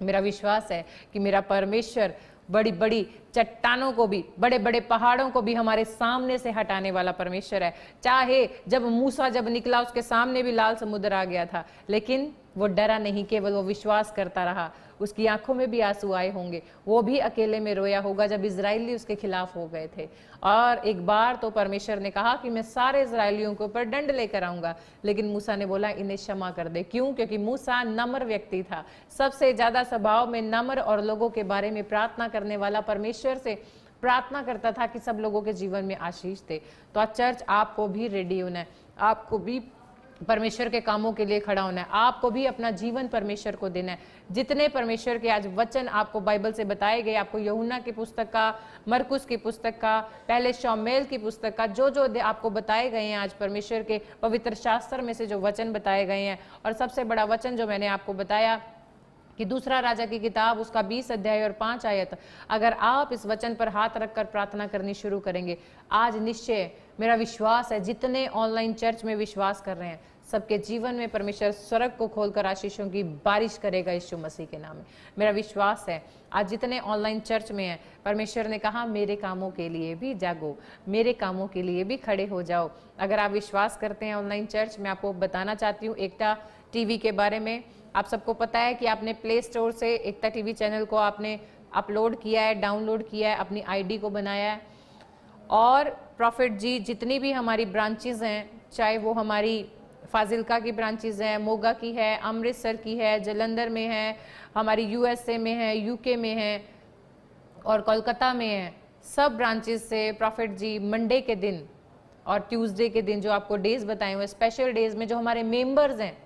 मेरा विश्वास है कि मेरा परमेश्वर बड़ी बड़ी चट्टानों को भी, बड़े बड़े पहाड़ों को भी हमारे सामने से हटाने वाला परमेश्वर है। चाहे जब मूसा जब निकला, उसके सामने भी लाल समुद्र आ गया था, लेकिन वो डरा नहीं, केवल वो विश्वास करता रहा। उसकी आँखों में भी आँसू आए होंगे। वो भी अकेले में रोया होगा जब इसराइली उसके खिलाफ हो गए थे। और एक बार तो परमेश्वर ने कहा कि मैं सारे इसराइलियों के ऊपर दंड लेकर आऊँगा। लेकिन मूसा ने बोला, इन्हें क्षमा कर दे। क्यों? क्योंकि मूसा नम्र व्यक्ति था। सबसे ज़्यादा स्वभाव में नम्र और लोगों के बारे में प्रार्थना करने वाला परमेश्वर से प्रार्थना करता था कि सब लोगों के जीवन में आशीष थे तो आज चर्च आपको भी रेडी होना है। आपको भी परमेश्वर के कामों के लिए खड़ा होना है। आपको भी अपना जीवन परमेश्वर को देना है। जितने परमेश्वर के आज वचन आपको बाइबल से बताए गए, आपको यहुना की पुस्तक का, मरकुस की पुस्तक का, पहले शौमेल की पुस्तक का जो जो आपको बताए गए हैं आज परमेश्वर के पवित्र शास्त्र में से जो वचन बताए गए हैं। और सबसे बड़ा वचन जो मैंने आपको बताया कि दूसरा राजा की किताब, उसका बीस अध्याय और पाँच आयत, अगर आप इस वचन पर हाथ रखकर प्रार्थना करनी शुरू करेंगे, आज निश्चय मेरा विश्वास है, जितने ऑनलाइन चर्च में विश्वास कर रहे हैं सबके जीवन में परमेश्वर स्वर्ग को खोलकर आशीषों की बारिश करेगा यीशु मसीह के नाम में। मेरा विश्वास है, आज जितने ऑनलाइन चर्च में हैं, परमेश्वर ने कहा, मेरे कामों के लिए भी जागो, मेरे कामों के लिए भी खड़े हो जाओ। अगर आप विश्वास करते हैं ऑनलाइन चर्च मैं, आपको बताना चाहती हूँ, एकता टीवी के बारे में। आप सबको पता है कि आपने प्ले स्टोर से एकता टीवी चैनल को आपने अपलोड किया है डाउनलोड किया है, अपनी आईडी को बनाया है। और प्रॉफिट जी, जितनी भी हमारी ब्रांचेज हैं, चाहे वो हमारी फाजिलका की ब्रांचेज हैं, मोगा की है, अमृतसर की है, जलंधर में है, हमारी यूएसए में है यूके में है और कोलकाता में है। सब ब्रांचेज से प्रॉफिट जी मंडे के दिन और ट्यूसडे के दिन जो आपको डेज़ बताए हुए स्पेशल डेज़ में जो हमारे मेंबर्स हैं,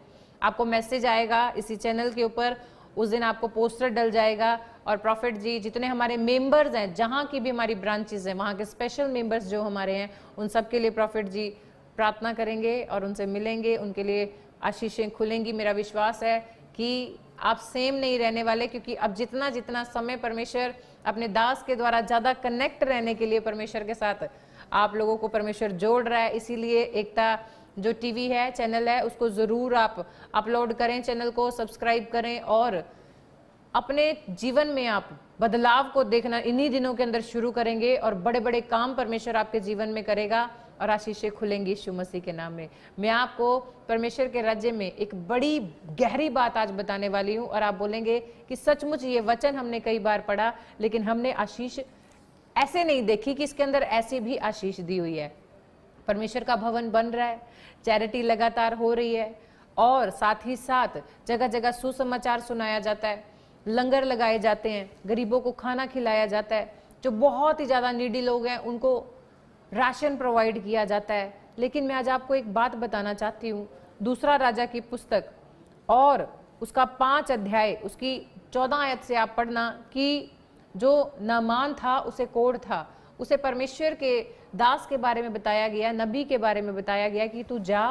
आपको मैसेज आएगा इसी चैनल के ऊपर, उस दिन आपको पोस्टर डल जाएगा और प्रॉफिट जी जितने हमारे मेंबर्स हैं, जहाँ की भी हमारी ब्रांचेज हैं, वहाँ के स्पेशल मेंबर्स जो हमारे हैं, उन सब के लिए प्रॉफिट जी प्रार्थना करेंगे और उनसे मिलेंगे, उनके लिए आशीषें खुलेंगी। मेरा विश्वास है कि आप सेम नहीं रहने वाले, क्योंकि अब जितना जितना समय परमेश्वर अपने दास के द्वारा ज़्यादा कनेक्ट रहने के लिए परमेश्वर के साथ आप लोगों को परमेश्वर जोड़ रहा है। इसीलिए एकता जो टीवी है, चैनल है, उसको ज़रूर आप अपलोड करें, चैनल को सब्सक्राइब करें और अपने जीवन में आप बदलाव को देखना, इन्हीं दिनों के अंदर शुरू करेंगे और बड़े बड़े काम परमेश्वर आपके जीवन में करेगा। और आशीषें खुलेंगी यीशु मसीह के नाम में। मैं आपको परमेश्वर के राज्य में एक बड़ी गहरी बात आज बताने वाली हूँ और आप बोलेंगे कि सचमुच ये वचन हमने कई बार पढ़ा, लेकिन हमने आशीष ऐसे नहीं देखी कि इसके अंदर ऐसी भी आशीष दी हुई है। परमेश्वर का भवन बन रहा है, चैरिटी लगातार हो रही है, और साथ ही साथ जगह जगह सुसमाचार सुनाया जाता है, लंगर लगाए जाते हैं, गरीबों को खाना खिलाया जाता है, जो बहुत ही ज़्यादा नीडी लोग हैं, उनको राशन प्रोवाइड किया जाता है। लेकिन मैं आज आपको एक बात बताना चाहती हूँ। दूसरा राजा की पुस्तक और उसका पाँच अध्याय, उसकी चौदह आयत से आप पढ़ना कि जो नामान था, उसे कोड था। उसे परमेश्वर के दास के बारे में बताया गया, नबी के बारे में बताया गया कि तू जा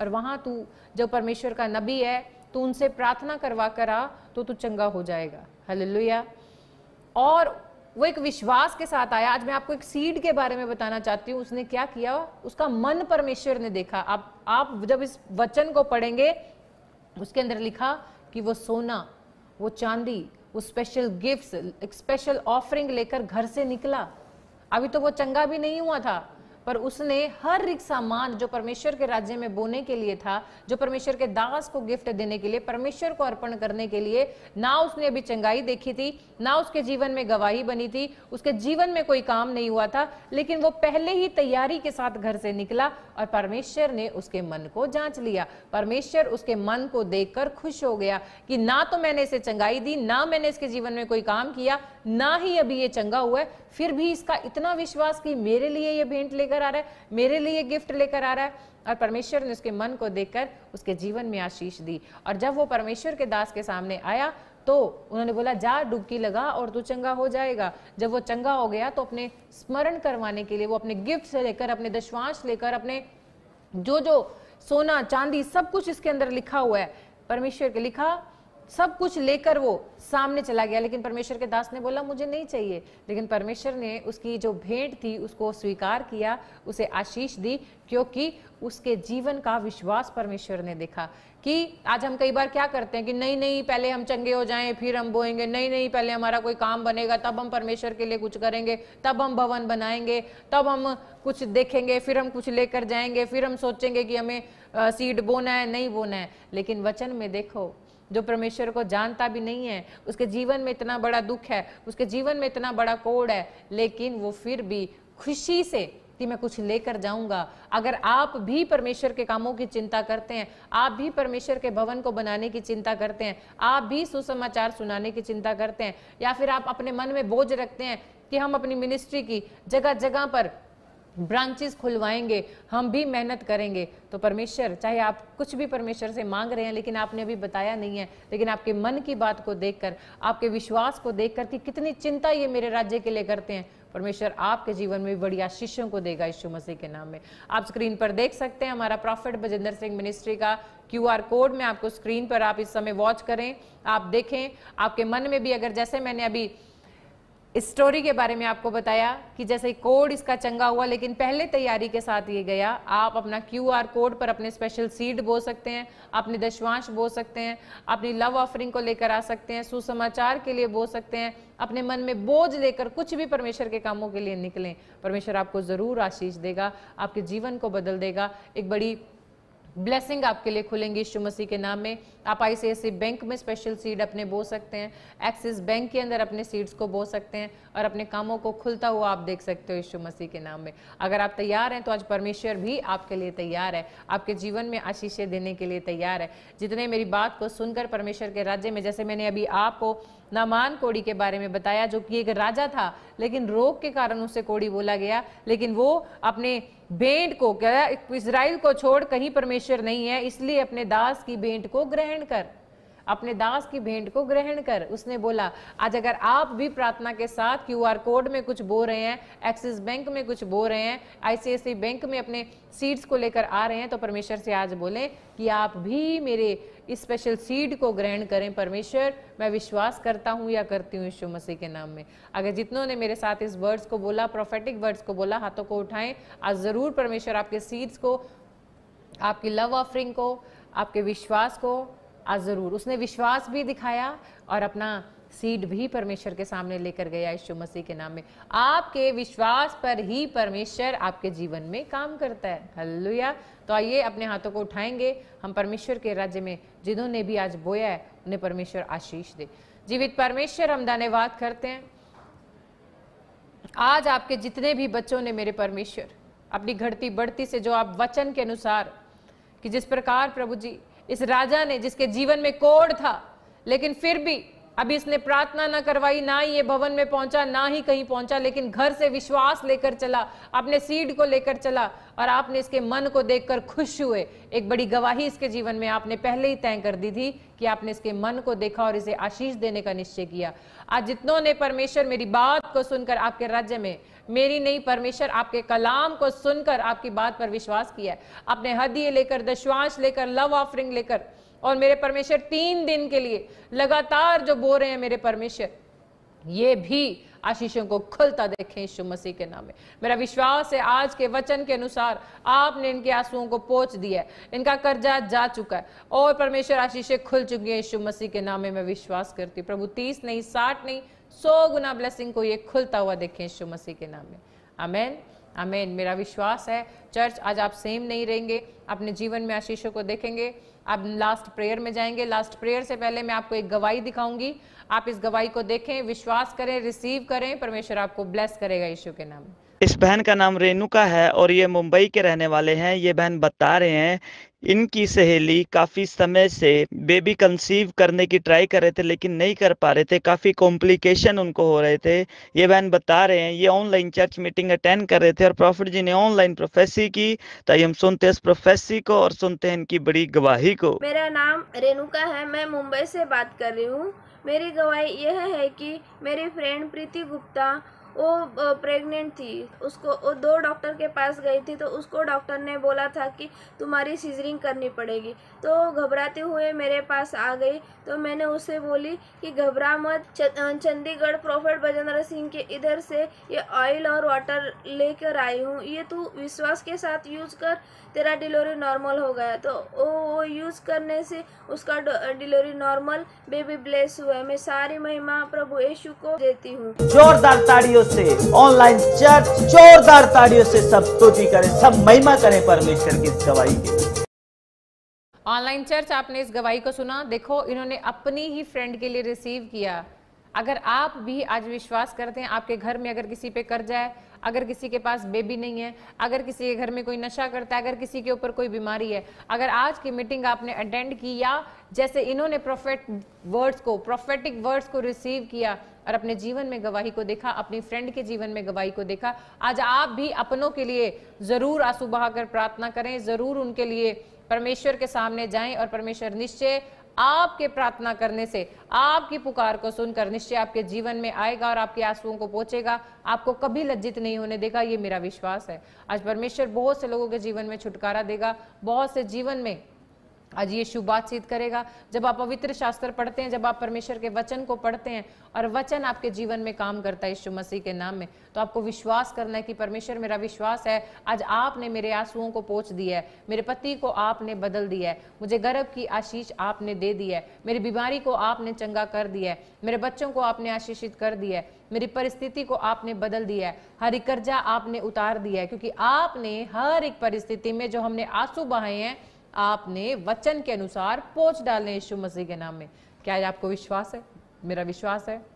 और वहाँ तू जो परमेश्वर का नबी है, तू उनसे प्रार्थना करवा कर आ तो तू चंगा हो जाएगा। हालेलुया। और वो एक विश्वास के साथ आया। आज मैं आपको एक सीड के बारे में बताना चाहती हूँ। उसने क्या किया? उसका मन परमेश्वर ने देखा। आप आप जब इस वचन को पढ़ेंगे, उसके अंदर लिखा कि वो सोना, वो चांदी, वो स्पेशल गिफ्ट्स एक स्पेशल ऑफरिंग लेकर घर से निकला। अभी तो वो चंगा भी नहीं हुआ था। पर उसने हर एक सामान जो परमेश्वर के राज्य में बोने के लिए था, जो परमेश्वर के दास को गिफ्ट देने के लिए, परमेश्वर को अर्पण करने के लिए, ना उसने अभी चंगाई देखी थी, ना उसके जीवन में गवाही बनी थी, उसके जीवन में कोई काम नहीं हुआ था, लेकिन वो पहले ही तैयारी के साथ घर से निकला और परमेश्वर ने उसके मन को जाँच लिया। परमेश्वर उसके मन को देखकर खुश हो गया कि ना तो मैंने इसे चंगाई दी, ना मैंने इसके जीवन में कोई काम किया ना ही अभी ये चंगा हुआ है, फिर भी इसका इतना विश्वास कि मेरे लिए ये भेंट लेकर आ रहा है, मेरे लिए गिफ्ट लेकर आ रहा है। और परमेश्वर ने उसके मन को देखकर उसके जीवन में आशीष दी। और जब वो परमेश्वर के दास के सामने आया तो उन्होंने बोला, जा, डुबकी लगा और तू चंगा हो जाएगा। जब वो चंगा हो गया तो अपने स्मरण करवाने के लिए, वो अपने गिफ्ट से लेकर, अपने दशवांश लेकर, अपने जो जो सोना, चांदी सब कुछ इसके अंदर लिखा हुआ है। परमेश्वर के लिखा सब कुछ लेकर वो सामने चला गया। लेकिन परमेश्वर के दास ने बोला, मुझे नहीं चाहिए। लेकिन परमेश्वर ने उसकी जो भेंट थी, उसको स्वीकार किया, उसे आशीष दी, क्योंकि उसके जीवन का विश्वास परमेश्वर ने देखा कि आज हम कई बार क्या करते हैं कि नहीं नहीं, पहले हम चंगे हो जाएँ, फिर हम बोएँगे, नहीं नहीं, पहले हमारा कोई काम बनेगा, तब हम परमेश्वर के लिए कुछ करेंगे, तब हम भवन बनाएँगे, तब हम कुछ देखेंगे, फिर हम कुछ लेकर जाएँगे, फिर हम सोचेंगे कि हमें सीड बोना है, नहीं बोना है। लेकिन वचन में देखो जो परमेश्वर को जानता भी नहीं है, उसके जीवन में इतना बड़ा दुख है, उसके जीवन में इतना बड़ा कोड है, लेकिन वो फिर भी खुशी से कि मैं कुछ लेकर जाऊँगा। अगर आप भी परमेश्वर के कामों की चिंता करते हैं, आप भी परमेश्वर के भवन को बनाने की चिंता करते हैं, आप भी सुसमाचार सुनाने की चिंता करते हैं, या फिर आप अपने मन में बोझ रखते हैं कि हम अपनी मिनिस्ट्री की जगह जगह पर ब्रांचेस खुलवाएँगे, हम भी मेहनत करेंगे। तो परमेश्वर, चाहे आप कुछ भी परमेश्वर से मांग रहे हैं, लेकिन आपने अभी बताया नहीं है, लेकिन आपके मन की बात को देखकर, आपके विश्वास को देखकर कि कितनी चिंता ये मेरे राज्य के लिए करते हैं। परमेश्वर आपके जीवन में बड़ी आशीषों को देगा यीशु मसीह के नाम में। आप स्क्रीन पर देख सकते हैं हमारा प्रॉफिट बजेंद्र सिंह मिनिस्ट्री का क्यूआर कोड में आपको स्क्रीन पर आप इस समय वॉच करें, आप देखें, आपके मन में भी अगर जैसे मैंने अभी इस स्टोरी के बारे में आपको बताया कि जैसे कोड इसका चंगा हुआ, लेकिन पहले तैयारी के साथ ये गया। आप अपना क्यू आर कोड पर अपने स्पेशल सीड बो सकते हैं, अपने दशवांश बो सकते हैं, अपनी लव ऑफरिंग को लेकर आ सकते हैं, सुसमाचार के लिए बो सकते हैं, अपने मन में बोझ लेकर कुछ भी परमेश्वर के कामों के लिए निकलें। परमेश्वर आपको ज़रूर आशीष देगा, आपके जीवन को बदल देगा। एक बड़ी ब्लेसिंग आपके लिए खुलेंगी यीशु मसीह के नाम में। आप आईसीआईसी बैंक में स्पेशल सीड अपने बो सकते हैं। एक्सिस बैंक के अंदर अपने सीड्स को बो सकते हैं और अपने कामों को खुलता हुआ आप देख सकते हो यीशु मसीह के नाम में। अगर आप तैयार हैं तो आज परमेश्वर भी आपके लिए तैयार है। आपके जीवन में आशीषें देने के लिए तैयार है। जितने मेरी बात को सुनकर परमेश्वर के राज्य में, जैसे मैंने अभी आपको नामान कोड़ी के बारे में बताया, जो कि एक राजा था, लेकिन रोग के कारण उसे कोड़ी बोला गया। लेकिन वो अपने भेंट को, क्या इसराइल को छोड़ कहीं परमेश्वर नहीं है, इसलिए अपने दास की भेंट को ग्रहण कर। अपने दास की भेंट को ग्रहण कर, उसने बोला, आज अगर आप भी प्रार्थना के साथ क्यूआर कोड में कुछ बो रहे हैं, एक्सिस बैंक में कुछ बो रहे हैं आईसीआईसी बैंक में अपने सीड्स को लेकर आ रहे हैं तो परमेश्वर से आज बोले कि आप भी मेरे इस स्पेशल सीड को ग्रहण करें परमेश्वर। मैं विश्वास करता हूँ या करती हूँ यीशु मसीह के नाम में। अगर जितनों ने मेरे साथ इस वर्ड्स को बोला प्रोफेटिक वर्ड्स को बोला, हाथों को उठाएँ, आज ज़रूर परमेश्वर आपके सीड्स को, आपकी लव ऑफरिंग को, आपके विश्वास को, आज ज़रूर। उसने विश्वास भी दिखाया और अपना सीड भी परमेश्वर के सामने लेकर गया यीशु मसीह के नाम में। आपके विश्वास पर ही परमेश्वर आपके जीवन में काम करता है। हल्लुया। तो आइए अपने हाथों को उठाएँगे। हम परमेश्वर के राज्य में, जिन्होंने भी आज बोया है, उन्हें परमेश्वर आशीष दे। जीवित परमेश्वर, हम धन्यवाद करते हैं। आज आपके जितने भी बच्चों ने मेरे परमेश्वर, अपनी घटती बढ़ती से जो आप वचन के अनुसार, कि जिस प्रकार प्रभु जी, इस राजा ने, जिसके जीवन में कोड था, लेकिन फिर भी अभी इसने प्रार्थना ना करवाई, ना ही ये भवन में पहुँचा, ना ही कहीं पहुँचा, लेकिन घर से विश्वास लेकर चला, अपने सीड को लेकर चला और आपने इसके मन को देखकर खुश हुए। एक बड़ी गवाही इसके जीवन में आपने पहले ही तय कर दी थी कि आपने इसके मन को देखा और इसे आशीष देने का निश्चय किया। आज जितनों ने परमेश्वर मेरी बात को सुनकर आपके राज्य में, मेरी नहीं, परमेश्वर आपके कलाम को सुनकर आपकी बात पर विश्वास किया अपने हदिये लेकर, दशवांश लेकर लव ऑफरिंग लेकर और मेरे परमेश्वर तीन दिन के लिए लगातार जो बो रहे हैं मेरे परमेश्वर, ये भी आशीषों को खुलता देखें यीशु मसीह के नाम में। मेरा विश्वास है आज के वचन के अनुसार आपने इनके आंसुओं को पोच दिया है, इनका कर्जा जा चुका है और परमेश्वर आशीषें खुल चुकी है यीशु मसीह के नाम में। मैं विश्वास करती हूँ, प्रभु तीस नहीं, साठ नहीं, सौ गुना ब्लेसिंग को ये खुलता हुआ देखें यीशु मसीह के नाम में। अमेन अमेन मेरा विश्वास है, चर्च आज आप सेम नहीं रहेंगे, अपने जीवन में आशीषों को देखेंगे। आप लास्ट प्रेयर में जाएँगे। लास्ट प्रेयर से पहले मैं आपको एक गवाही दिखाऊँगी। आप इस गवाही को देखें, विश्वास करें रिसीव करें, परमेश्वर आपको ब्लेस करेगा यीशु के नाम। में इस बहन का नाम रेणुका है और ये मुंबई के रहने वाले हैं। ये बहन बता रहे हैं, इनकी सहेली काफ़ी समय से बेबी कंसीव करने की ट्राई कर रहे थे, लेकिन नहीं कर पा रहे थे। काफ़ी कॉम्प्लिकेशन उनको हो रहे थे। ये बहन बता रहे हैं, ये ऑनलाइन चर्च मीटिंग अटेंड कर रहे थे और प्रॉफिट जी ने ऑनलाइन प्रोफेसी की ताकि हम सुनते हैं इस प्रोफेसी को और सुनते हैं इनकी बड़ी गवाही को। मेरा नाम रेणुका है, मैं मुंबई से बात कर रही हूँ। मेरी गवाही यह है कि मेरी फ्रेंड प्रीति गुप्ता वो प्रेग्नेंट थी। उसको, वो दो डॉक्टर के पास गई थी तो उसको डॉक्टर ने बोला था कि तुम्हारी सीजरिंग करनी पड़ेगी। तो घबराते हुए मेरे पास आ गई। तो मैंने उसे बोली कि घबरा मत चंडीगढ़ प्रोफेट बजेंद्र सिंह के इधर से ये ऑयल और वाटर लेकर आई हूँ। ये तू विश्वास के साथ यूज़ कर, तेरा डिलीवरी नॉर्मल हो गया। तो वो वो यूज़ करने से उसका डिलीवरी नॉर्मल बेबी ब्लेस हुआ। मैं सारी महिमा प्रभु यीशु को देती हूँ। जोरदार ताड़ियों से ऑनलाइन चर्च जोरदार ताड़ियों से सब स्तुति करें, सब महिमा करें परमेश्वर की इस गवाही के ऑनलाइन चर्च आपने इस गवाही को सुना, देखो, इन्होंने अपनी ही फ्रेंड के लिए रिसीव किया। अगर आप भी आज विश्वास करते हैं, आपके घर में अगर किसी पे कर्जा है, अगर किसी के पास बेबी नहीं है, अगर किसी के घर में कोई नशा करता है, अगर किसी के ऊपर कोई बीमारी है, अगर आज की मीटिंग आपने अटेंड की या जैसे इन्होंने प्रोफेट वर्ड्स को प्रोफेटिक वर्ड्स को रिसीव किया और अपने जीवन में गवाही को देखा, अपनी फ्रेंड के जीवन में गवाही को देखा, आज आप भी अपनों के लिए ज़रूर आँसू बहाकर प्रार्थना करें, ज़रूर उनके लिए परमेश्वर के सामने जाएँ और परमेश्वर निश्चय आपके प्रार्थना करने से, आपकी पुकार को सुनकर निश्चय आपके जीवन में आएगा और आपके आंसुओं को पहुंचेगा। आपको कभी लज्जित नहीं होने देगा, ये मेरा विश्वास है। आज परमेश्वर बहुत से लोगों के जीवन में छुटकारा देगा, बहुत से जीवन में आज ये शुभ बातचीत करेगा। जब आप पवित्र शास्त्र पढ़ते हैं, जब आप परमेश्वर के वचन को पढ़ते हैं और वचन आपके जीवन में काम करता है यीशु मसीह के नाम में तो आपको विश्वास करना है कि परमेश्वर मेरा विश्वास है। आज आपने मेरे आंसुओं को पोछ दिया है, मेरे पति को आपने बदल दिया है, मुझे गर्भ की आशीष आपने दे दी है, मेरी बीमारी को आपने चंगा कर दिया है, मेरे बच्चों को आपने आशीषित कर दिया है, मेरी परिस्थिति को आपने बदल दिया है, हर एक कर्जा आपने उतार दिया है, क्योंकि आपने हर एक परिस्थिति में जो हमने आँसू बहाए हैं आपने वचन के अनुसार पोच डालने यीशु मसीह के नाम में। क्या आपको विश्वास है? मेरा विश्वास है।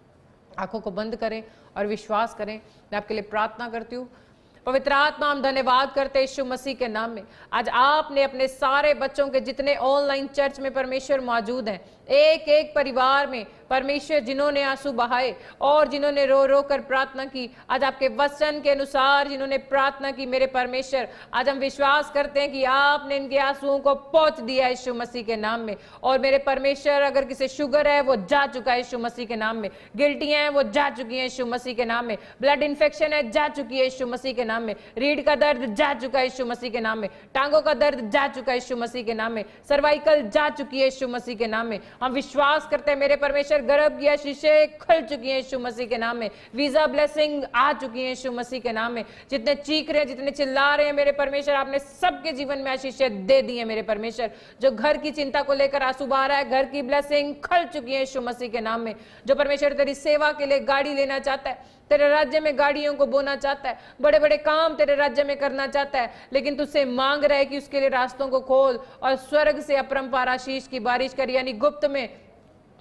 आँखों को बंद करें और विश्वास करें। मैं आपके लिए प्रार्थना करती हूँ। पवित्र आत्मा, हम धन्यवाद करते हैं यीशु मसीह के नाम में। आज आपने अपने सारे बच्चों के जितने ऑनलाइन चर्च में परमेश्वर मौजूद हैं एक एक परिवार में परमेश्वर, जिन्होंने आँसू बहाए और जिन्होंने रो रो कर प्रार्थना की, आज आपके वचन के अनुसार जिन्होंने प्रार्थना की, मेरे परमेश्वर, आज हम विश्वास करते हैं कि आपने इनके आंसुओं को पहुँच दिया यीशु मसीह के नाम में। और मेरे परमेश्वर, अगर किसी शुगर है, वो जा चुका है यीशु मसीह के नाम में। गिल्टियाँ हैं, वो जा चुकी है यीशु मसीह के नाम में। ब्लड इन्फेक्शन है, जा चुकी है यीशु मसीह के नाम में। रीढ़ का दर्द जा चुका है यीशु मसीह के नाम में। टांगों का दर्द जा चुका है यीशु मसीह के नाम में। सर्वाइकल जा चुकी है यीशु मसीह के नाम में। हम विश्वास करते हैं, मेरे परमेश्वर गर्भ की शीशे खुल चुकी है यीशु मसीह के नाम में। वीज़ा ब्लेसिंग आ चुकी है यीशु मसीह के नाम में। जितने चीख रहे हैं, जितने चिल्ला रहे हैं मेरे परमेश्वर, आपने सबके जीवन में आशीषे दे दी है मेरे परमेश्वर। जो घर की चिंता को लेकर आँसू बहा रहा है, घर की ब्लेसिंग खुल चुकी है यीशु मसीह के नाम में। जो परमेश्वर तेरी सेवा के लिए गाड़ी लेना चाहता है, तेरे राज्य में गाड़ियों को बोना चाहता है बड़े बड़े काम तेरे राज्य में करना चाहता है, लेकिन तुझसे मांग रहा है कि उसके लिए रास्तों को खोल और स्वर्ग से अपरंपार आशीष की बारिश कर। यानी गुप्त में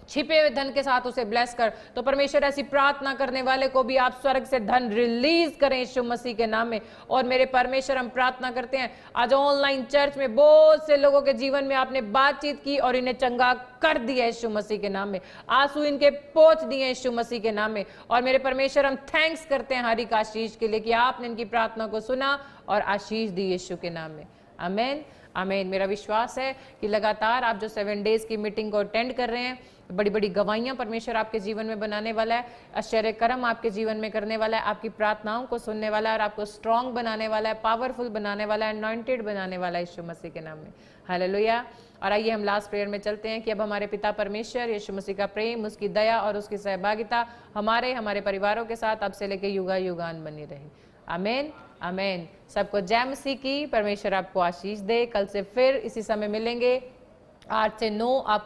छिपे हुए धन के साथ उसे ब्लेस कर। तो परमेश्वर, ऐसी प्रार्थना करने वाले को भी आप स्वर्ग से धन रिलीज़ करें यीशु मसीह के नाम में। और मेरे परमेश्वर, हम प्रार्थना करते हैं, आज ऑनलाइन चर्च में बहुत से लोगों के जीवन में आपने बातचीत की और इन्हें चंगा कर दिया यीशु मसीह के नाम में। आँसू इनके पहुँच दिए यीशु मसीह के नाम में। और मेरे परमेश्वर, हम थैंक्स करते हैं हरिक आशीष के लिए कि आपने इनकी प्रार्थना को सुना और आशीष दी यीशु के नाम में। अमेन अमेन मेरा विश्वास है कि लगातार आप जो सेवन डेज़ की मीटिंग को अटेंड कर रहे हैं बड़ी बड़ी गवाहियाँ परमेश्वर आपके जीवन में बनाने वाला है, आश्चर्य कर्म आपके जीवन में करने वाला है, आपकी प्रार्थनाओं को सुनने वाला है और आपको स्ट्रांग बनाने वाला है पावरफुल बनाने वाला है अनॉइंटेड बनाने वाला है यीशु मसीह के नाम में। हालेलुया और आइए हम लास्ट प्रेयर में चलते हैं कि अब हमारे पिता परमेश्वर, यीशु मसीह का प्रेम, उसकी दया और उसकी सहभागिता हमारे हमारे परिवारों के साथ अब से लेके युगा युगान बनी रहे। अमेन अमेन सबको जय मसीह की, परमेश्वर आपको आशीष दे। कल से फिर इसी समय मिलेंगे। आठ से नौ आप